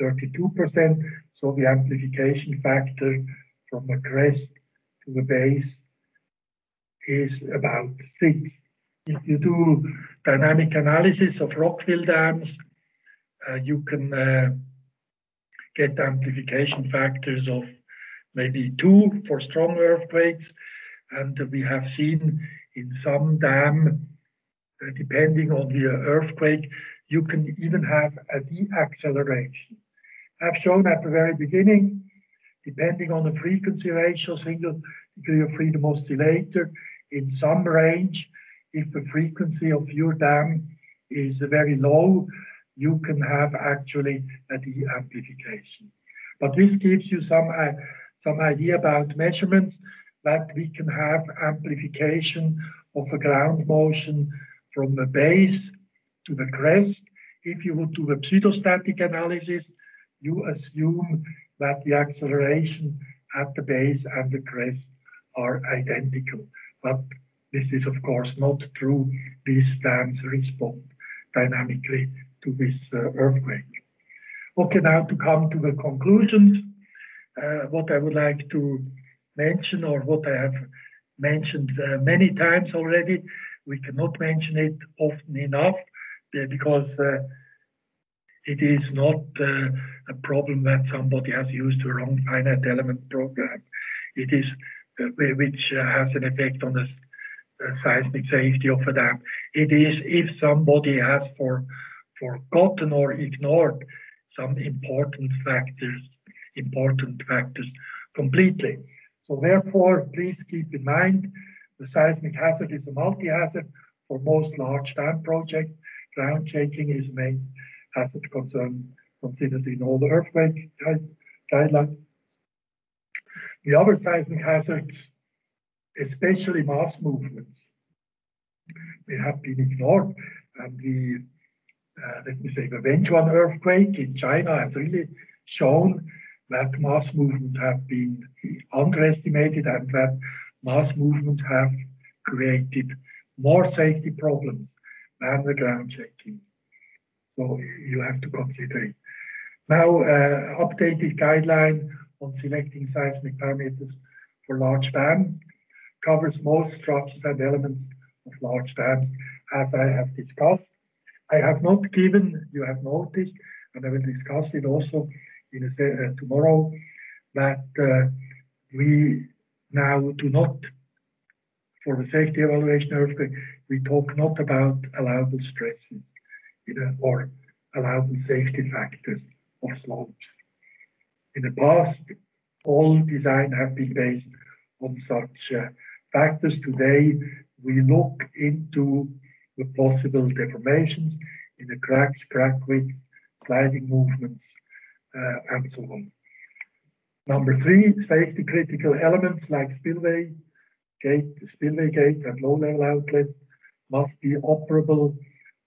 32%. So the amplification factor from the crest to the base is about six. If you do dynamic analysis of rockfill dams, uh, you can uh, get amplification factors of maybe two for strong earthquakes. And we have seen in some dam, uh, depending on the earthquake, you can even have a deacceleration. I've shown at the very beginning, depending on the frequency ratio, single degree of freedom oscillator, in some range, if the frequency of your dam is very low, you can have actually a de-amplification. But this gives you some, uh, some idea about measurements that we can have amplification of a ground motion from the base to the crest. If you would do a pseudostatic analysis, you assume that the acceleration at the base and the crest are identical. But this is, of course, not true. These dams respond dynamically to this uh, earthquake. Okay, now to come to the conclusions. Uh, what I would like to mention, or what I have mentioned uh, many times already, we cannot mention it often enough because uh, it is not uh, a problem that somebody has used the wrong finite element program. It is uh, which has an effect on the seismic safety of a dam. It is if somebody has for forgotten or ignored some important factors, important factors completely. So therefore, please keep in mind the seismic hazard is a multi-hazard for most large dam projects. Ground shaking is main hazard concern considered in all the earthquake guidelines. The other seismic hazards, especially mass movements, they have been ignored and the uh, let me say, the Wenchuan earthquake in China has really shown that mass movements have been underestimated and that mass movements have created more safety problems than the ground shaking. So you have to consider it. Now, uh, updated guideline on selecting seismic parameters for large dam covers most structures and elements of large dams, as I have discussed. I have not given, you have noticed, and I will discuss it also in a, uh, tomorrow, that uh, we now do not, for the safety evaluation earthquake, we talk not about allowable stresses or allowable safety factors of slopes. In the past, all design have been based on such uh, factors. Today, we look into the possible deformations in the cracks, crack width, sliding movements, uh, and so on. Number three, safety critical elements like spillway, gate, spillway gates and low level outlets must be operable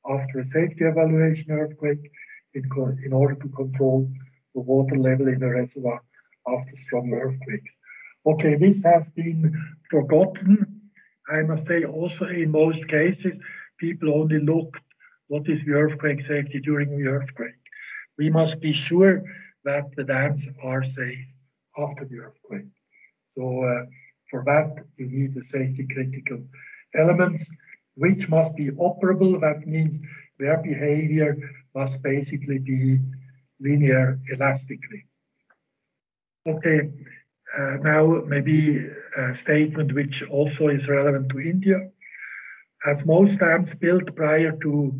after a safety evaluation earthquake in, in order to control the water level in the reservoir after strong earthquakes. Okay, this has been forgotten. I must say also in most cases, people only looked what is the earthquake safety during the earthquake. We must be sure that the dams are safe after the earthquake. So uh, for that, you need the safety critical elements, which must be operable. That means their behavior must basically be linear elastically. Okay, uh, now maybe a statement which also is relevant to India. As most dams built prior to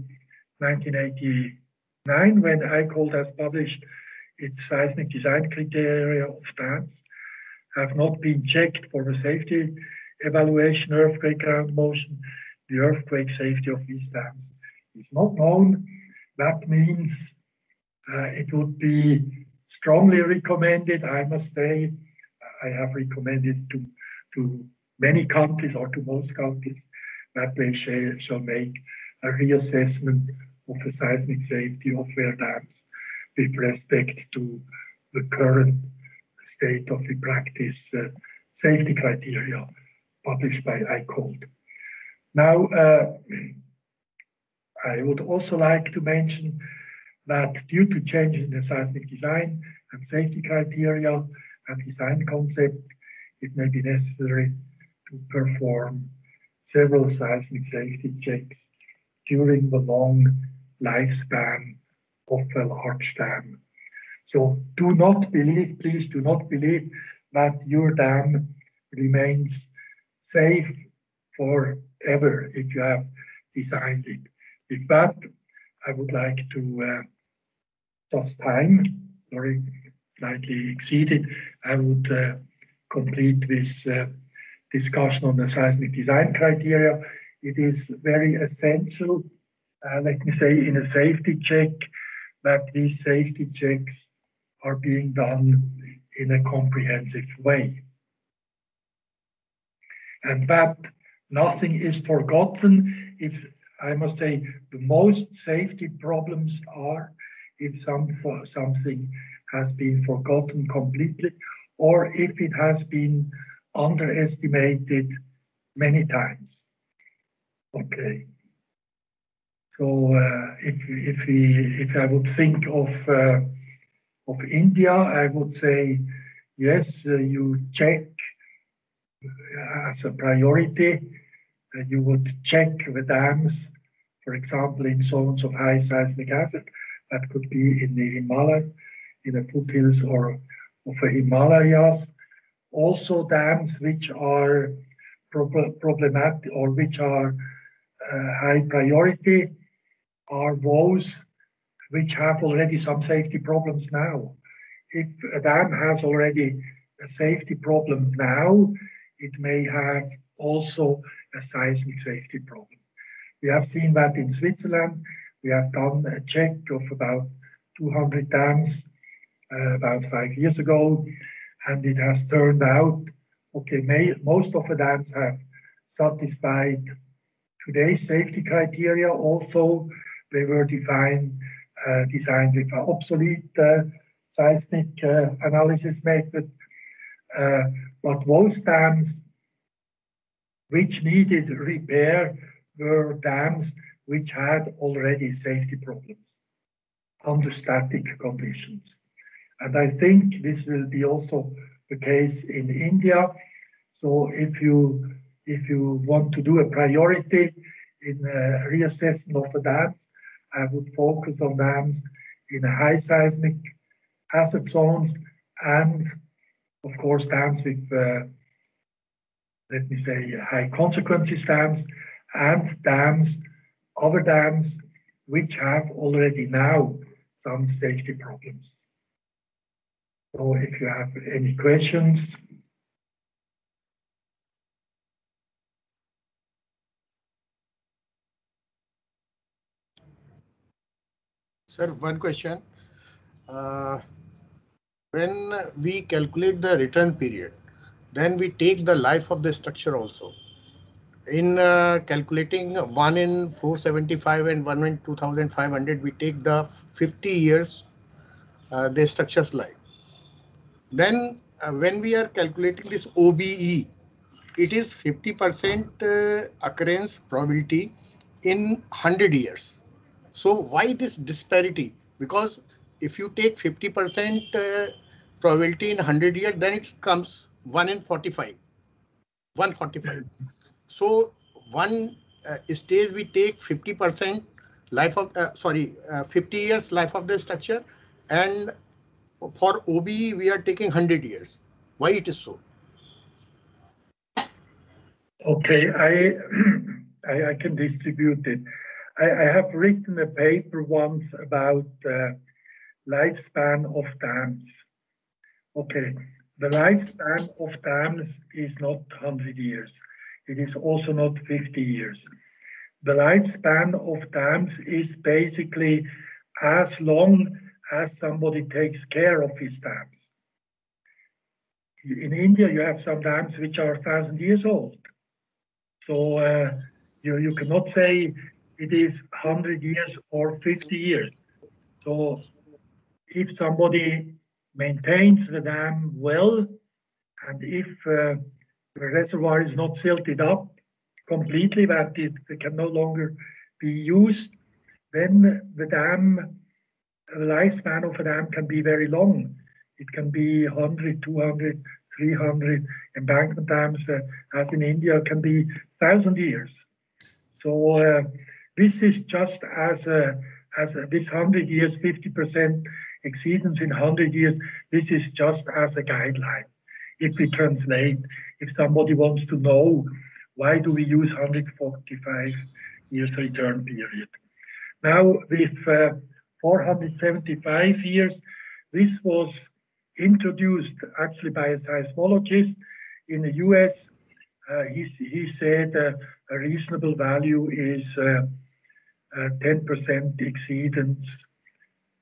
1989, when ICOLD has published its seismic design criteria of dams, have not been checked for the safety evaluation, earthquake ground motion, the earthquake safety of these dams is not known. That means uh, it would be strongly recommended, I must say, I have recommended to, to many countries or to most countries shall, shall make a reassessment of the seismic safety of their dams with respect to the current state of the practice uh, safety criteria published by ICOLD. Now, uh, I would also like to mention that due to changes in the seismic design and safety criteria and design concept, it may be necessary to perform several seismic safety checks during the long lifespan of a large dam. So do not believe, please do not believe that your dam remains safe forever if you have designed it. With that, I would like to uh, just time, sorry, slightly exceeded, I would uh, complete this uh, discussion on the seismic design criteria. It is very essential, uh, let me say, in a safety check, that these safety checks are being done in a comprehensive way. And that nothing is forgotten. If I must say, the most safety problems are if some, something has been forgotten completely or if it has been underestimated many times. Okay. So uh, if if we if I would think of uh, of India, I would say yes, uh, you check uh, as a priority. Uh, you would check the dams, for example, in zones of high seismic hazard that could be in the Himalayas, in the foothills or of the Himalayas. Also dams which are problematic or which are uh, high priority are those which have already some safety problems now. If a dam has already a safety problem now, it may have also a seismic safety problem. We have seen that in Switzerland we have done a check of about 200 dams uh, about five years ago, and it has turned out, okay, may, most of the dams have satisfied today's safety criteria. Also, they were defined, uh, designed with an obsolete uh, seismic uh, analysis method. Uh, but those dams which needed repair were dams which had already safety problems under static conditions. And I think this will be also the case in India. So if you if you want to do a priority in a reassessment of the dams, I would focus on dams in high seismic hazard zones and of course dams with uh, let me say high consequences dams and dams other dams which have already now some safety problems. So if you have any questions. Sir, one question. Uh, when we calculate the return period, then we take the life of the structure also. In uh, calculating one in 475 and one in 2500, we take the 50 years uh, the structure's life. Then uh, when we are calculating this OBE, it is 50% uh, occurrence probability in 100 years. So why this disparity? Because if you take 50% uh, probability in 100 years, then it comes 1 in 45. 145. So one uh, stage we take 50% life of, uh, sorry, uh, 50 years life of the structure and for OBE we are taking 100 years. Why it is so? Okay, I, I, I can distribute it. I, I, have written a paper once about uh, lifespan of dams. Okay, the lifespan of dams is not 100 years. It is also not 50 years. The lifespan of dams is basically as long as somebody takes care of his dams. In India, you have some dams which are 1,000 years old. So uh, you, you cannot say it is 100 years or 50 years. So if somebody maintains the dam well, and if uh, the reservoir is not silted up completely, that it, it can no longer be used, then the dam, the lifespan of a dam can be very long. It can be 100, 200, 300 embankment dams, uh, as in India, can be 1,000 years. So uh, this is just as a, as a, this 100 years, 50% exceedance in 100 years, this is just as a guideline. If we translate, if somebody wants to know why do we use 145 years return period. Now with uh, 475 years, this was introduced actually by a seismologist in the US. Uh, he, he said uh, a reasonable value is 10% uh, exceedance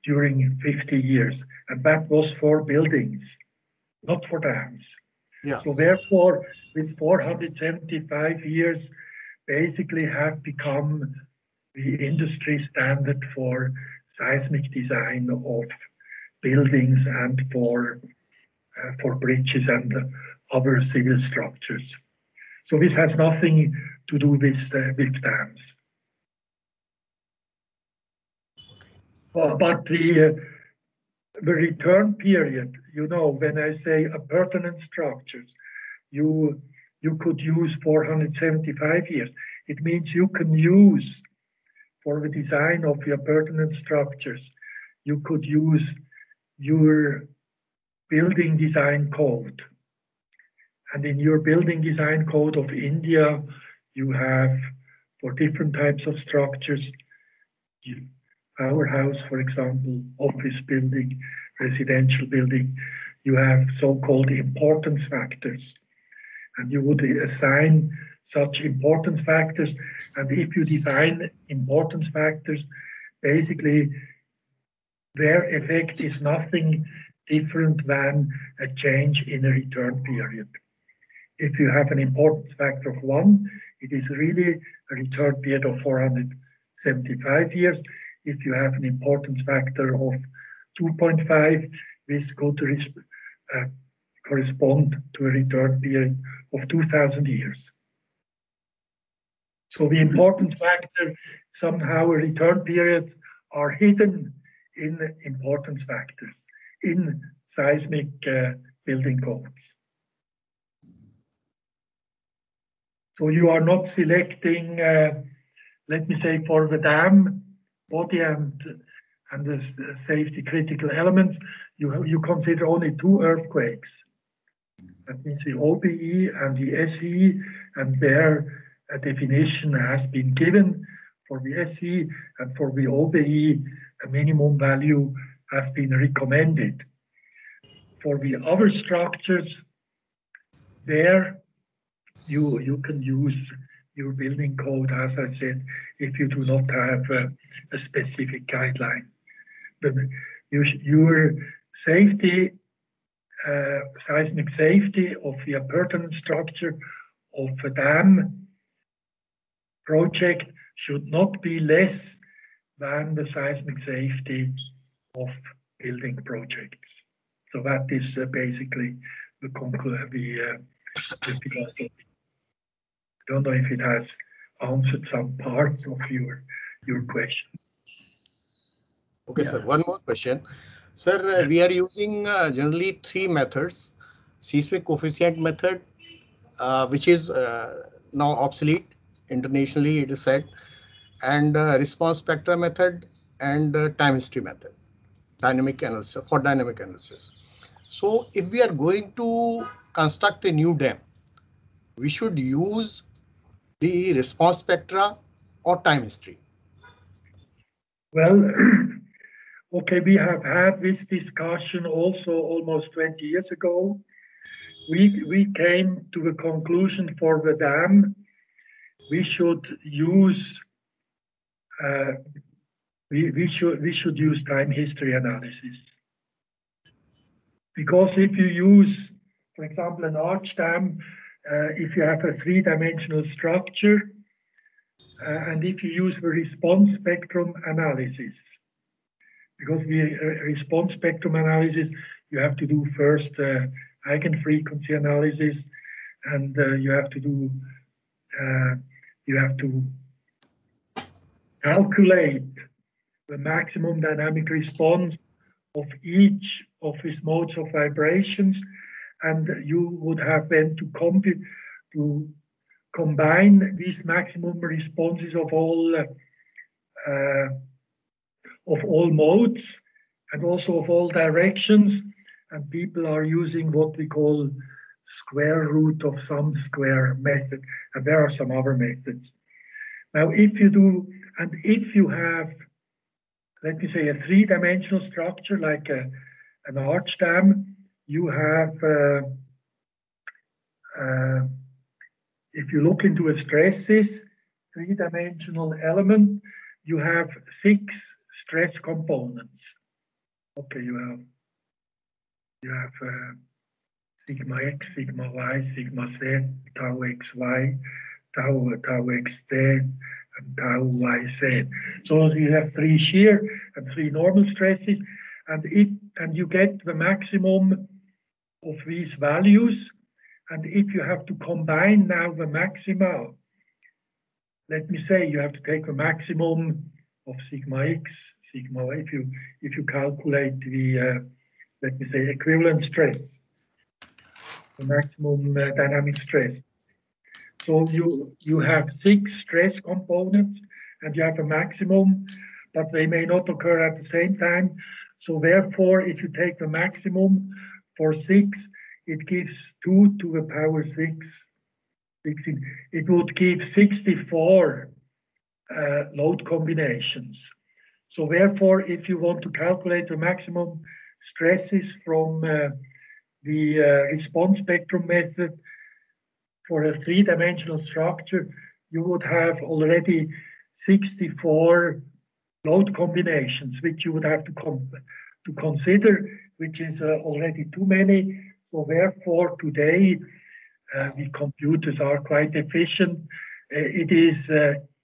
during 50 years. And that was for buildings, not for dams. Yeah. So therefore, with 475 years, basically have become the industry standard for seismic design of buildings and for uh, for bridges and other civil structures. So this has nothing to do with uh, with dams. but the, uh, the return period, you know, when I say appurtenant structures, you, you could use 475 years. It means you can use for the design of your pertinent structures, you could use your building design code. And in your building design code of India, you have for different types of structures, our house, for example, office building, residential building, you have so-called importance factors. And you would assign such importance factors. And if you define importance factors, basically their effect is nothing different than a change in a return period. If you have an importance factor of one, it is really a return period of 475 years if you have an importance factor of 2.5, this could uh, correspond to a return period of 2,000 years. So the important factor, somehow return periods are hidden in importance factors, in seismic uh, building codes. So you are not selecting, uh, let me say, for the dam, body and and the safety critical elements, you you consider only two earthquakes. That means the OBE and the SE, and their uh, definition has been given for the SE and for the OBE, a minimum value has been recommended. for the other structures, there you you can use your building code, as I said, if you do not have a, a specific guideline. But you, your safety, uh, seismic safety of the appurtenant structure of a dam project should not be less than the seismic safety of building projects. So that is uh, basically the conclusion. The, uh, the I don't know if it has answered some parts of your your question. Okay, yeah. sir. One more question. Sir, uh, we are using uh, generally three methods. Seismic coefficient method, uh, which is uh, now obsolete internationally, it is said, and uh, response spectra method and uh, time history method, dynamic analysis for dynamic analysis. So if we are going to construct a new dam, we should use the response spectra or time history? Well, okay, we have had this discussion also almost 20 years ago. We, we came to a conclusion for the dam, we should use uh, we, we should we should use time history analysis. Because if you use, for example, an arch dam uh, if you have a three-dimensional structure, uh, and if you use the response spectrum analysis, because the uh, response spectrum analysis, you have to do first uh, eigenfrequency analysis, and uh, you have to do, uh, you have to calculate the maximum dynamic response of each of these modes of vibrations and you would have then to to combine these maximum responses of all uh, of all modes and also of all directions and people are using what we call square root of sum square method and there are some other methods now if you do and if you have let me say a three-dimensional structure like a, an arch dam you have, uh, uh, if you look into a stresses, three-dimensional element, you have six stress components. Okay, you have you have uh, sigma x, sigma y, sigma z, tau xy, tau tau xz, and tau yz. So you have three shear and three normal stresses, and it and you get the maximum of these values. And if you have to combine now the maxima, let me say you have to take the maximum of sigma x, sigma y, if you, if you calculate the, uh, let me say, equivalent stress, maximum uh, dynamic stress. So you, you have six stress components and you have a maximum, but they may not occur at the same time. So therefore, if you take the maximum for 6, it gives 2 to the power 6. 16. It would give 64 uh, load combinations. So therefore, if you want to calculate the maximum stresses from uh, the uh, response spectrum method for a three-dimensional structure, you would have already 64 load combinations, which you would have to, to consider which is uh, already too many. So therefore, today, uh, the computers are quite efficient. Uh, it is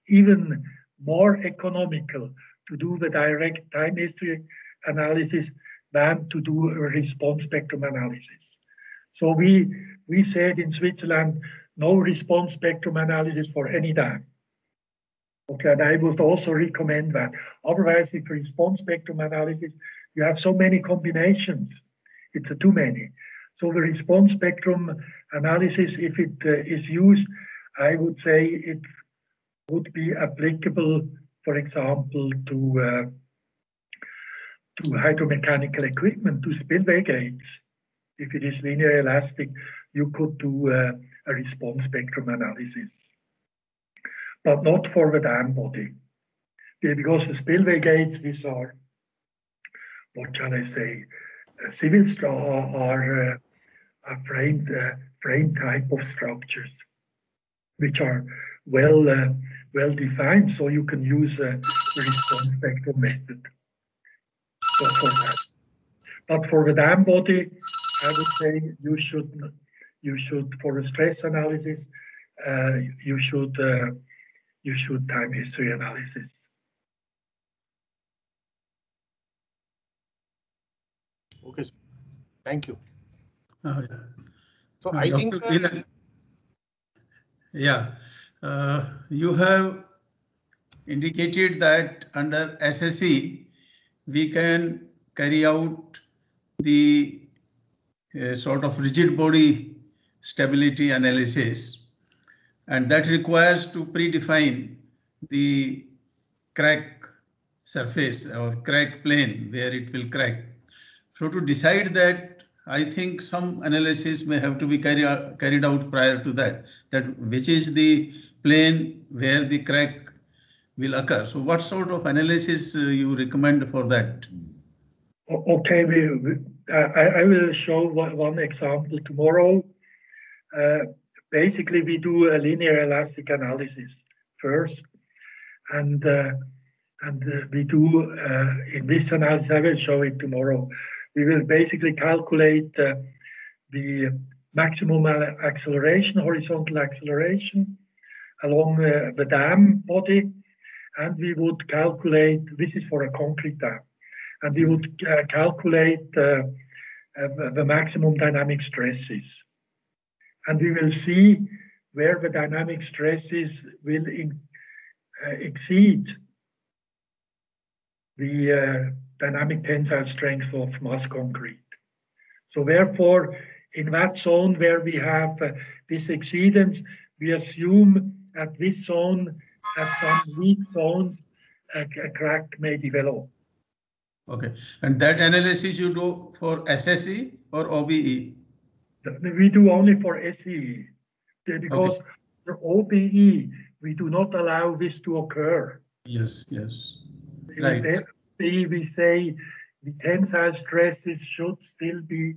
even more economical to do the direct time history analysis than to do a response spectrum analysis. So we, we said in Switzerland, no response spectrum analysis for any dam. Okay, and I would also recommend that. Otherwise, if response spectrum analysis you have so many combinations. It's too many. So the response spectrum analysis, if it uh, is used, I would say it would be applicable, for example, to uh, to hydromechanical equipment, to spillway gates. If it is linear elastic, you could do uh, a response spectrum analysis, but not for the dam body, because the spillway gates, these are what shall I say, civil straw are uh, framed frame type of structures, which are well uh, well defined. So you can use a response spectra method. But for the dam body, I would say you should you should for a stress analysis uh, you should uh, you should time history analysis. Okay, thank you. Uh, So Uh, I Dr. think, uh, Wieland, Yeah, uh, you have indicated that under SSE, we can carry out the uh, sort of rigid body stability analysis. And that requires to predefine the crack surface or crack plane where it will crack. So to decide that I think some analysis may have to be carry out, carried out prior to that, that which is the plane where the crack will occur. So what sort of analysis uh, you recommend for that? Okay, we, we I, I will show one, one example tomorrow. Uh, basically, we do a linear elastic analysis first, and uh, and uh, we do uh, in this analysis. I will show it tomorrow we will basically calculate uh, the maximum acceleration, horizontal acceleration along the dam body, and we would calculate, this is for a concrete dam, and we would uh, calculate uh, uh, the maximum dynamic stresses. And we will see where the dynamic stresses will in, uh, exceed the dynamic tensile strength of mass concrete. So therefore, in that zone where we have uh, this exceedance, we assume at this zone, at some weak zones, a, a crack may develop. Okay, and that analysis you do for SSE or OBE? We do only for SE because okay. for OBE, we do not allow this to occur. Yes, yes. Right see, we say the tensile stresses should still be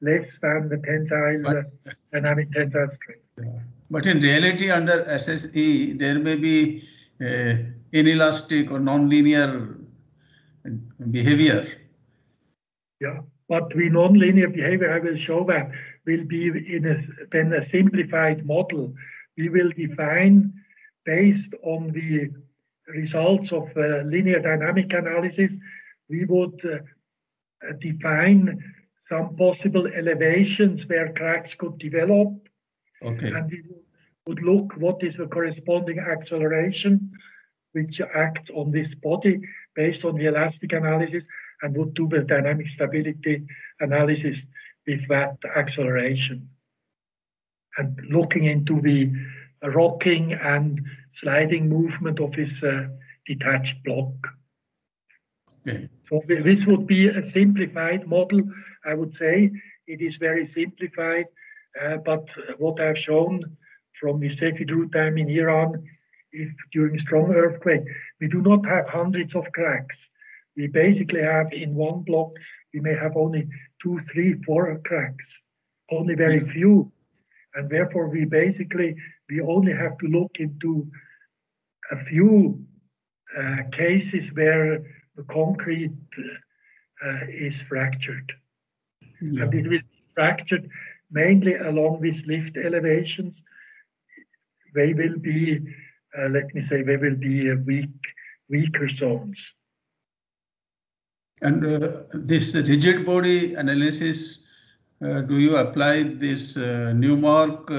less than the tensile but, dynamic tensile stress. But in reality, under SSE, there may be uh, inelastic or nonlinear behavior. Yeah, but we nonlinear behavior, I will show that, will be in a, then a simplified model. We will define based on the results of uh, linear dynamic analysis, we would uh, define some possible elevations where cracks could develop. Okay. And we would look what is the corresponding acceleration which acts on this body based on the elastic analysis and would do the dynamic stability analysis with that acceleration. And looking into the rocking and sliding movement of this uh, detached block. Okay. So this would be a simplified model, I would say. It is very simplified, but what I've shown from the Sefid Rud dam in Iran, if during strong earthquake, we do not have hundreds of cracks. We basically have in one block, we may have only two, three, four cracks, only very yeah. few. And therefore, we basically, we only have to look into a few uh, cases where the concrete uh, is fractured. Yeah. And it will be fractured mainly along with lift elevations. They will be, uh, let me say, they will be a weak, weaker zones. And uh, this rigid body analysis, uh, do you apply this uh, Newmark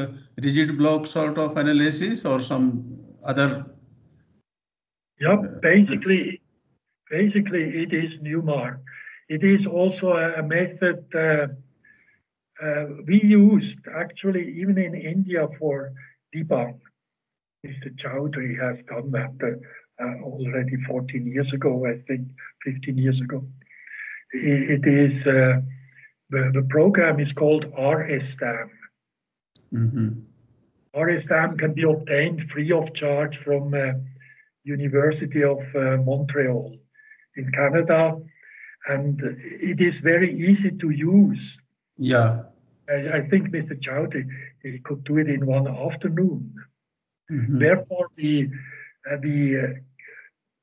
rigid block sort of analysis or some other yeah, basically, basically it is Newmark. It is also a, method uh, uh, we used actually even in India for Dibang. Mr. Chowdhury has done that uh, already 14 years ago, I think, 15 years ago. it, is uh, the, the program is called RSDAM. Mm -hmm. RSDAM can be obtained free of charge from uh, University of uh, Montreal in Canada. and it is very easy to use. Yeah. I, I think Mr. Chowdhury he could do it in one afternoon. Mhm. Therefore, the uh, the uh,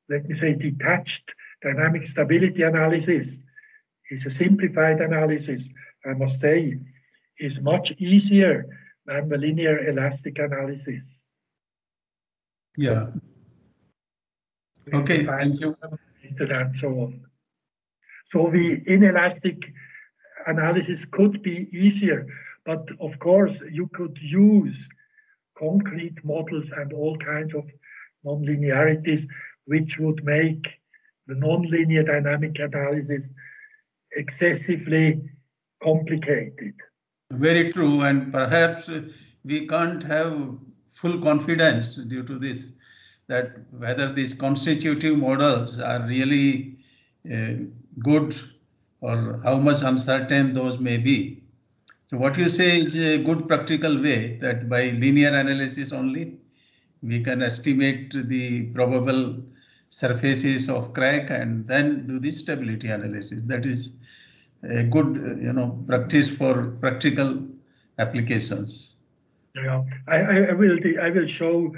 let me say detached dynamic stability analysis is a simplified analysis. I must say, is much easier than the linear elastic analysis. Yeah. Okay, thank you. And so on. So the inelastic analysis could be easier, but of course you could use concrete models and all kinds of nonlinearities, which would make the nonlinear dynamic analysis excessively complicated. Very true, and perhaps we can't have full confidence due to this, that whether these constitutive models are really uh, good or how much uncertain those may be. So what you say is a good practical way that by linear analysis only, we can estimate the probable surfaces of crack and then do the stability analysis. That is a good, you know, practice for practical applications. Yeah, I, I, will I will show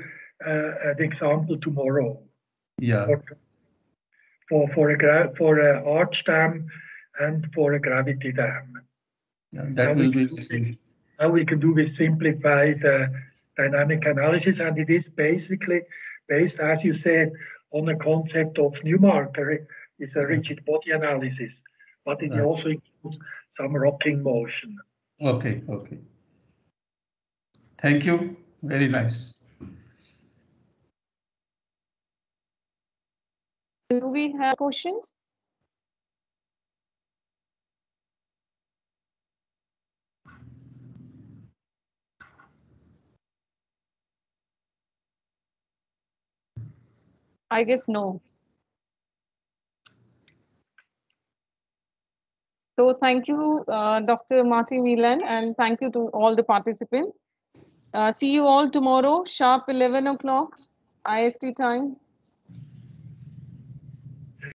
uh, an example tomorrow Yeah, for for for a for a arch dam and for a gravity dam. yeah, that will be. How we can do with simplified uh, dynamic analysis, and it is basically based, as you said, on the concept of Newmarker. It's a rigid body analysis, but it Right. also includes some rocking motion. Okay, okay. Thank you. Very nice. Do we have questions? I guess no. So thank you, uh, Dr. Martin Wieland, and thank you to all the participants. Uh, see you all tomorrow, sharp 11 o'clock IST time.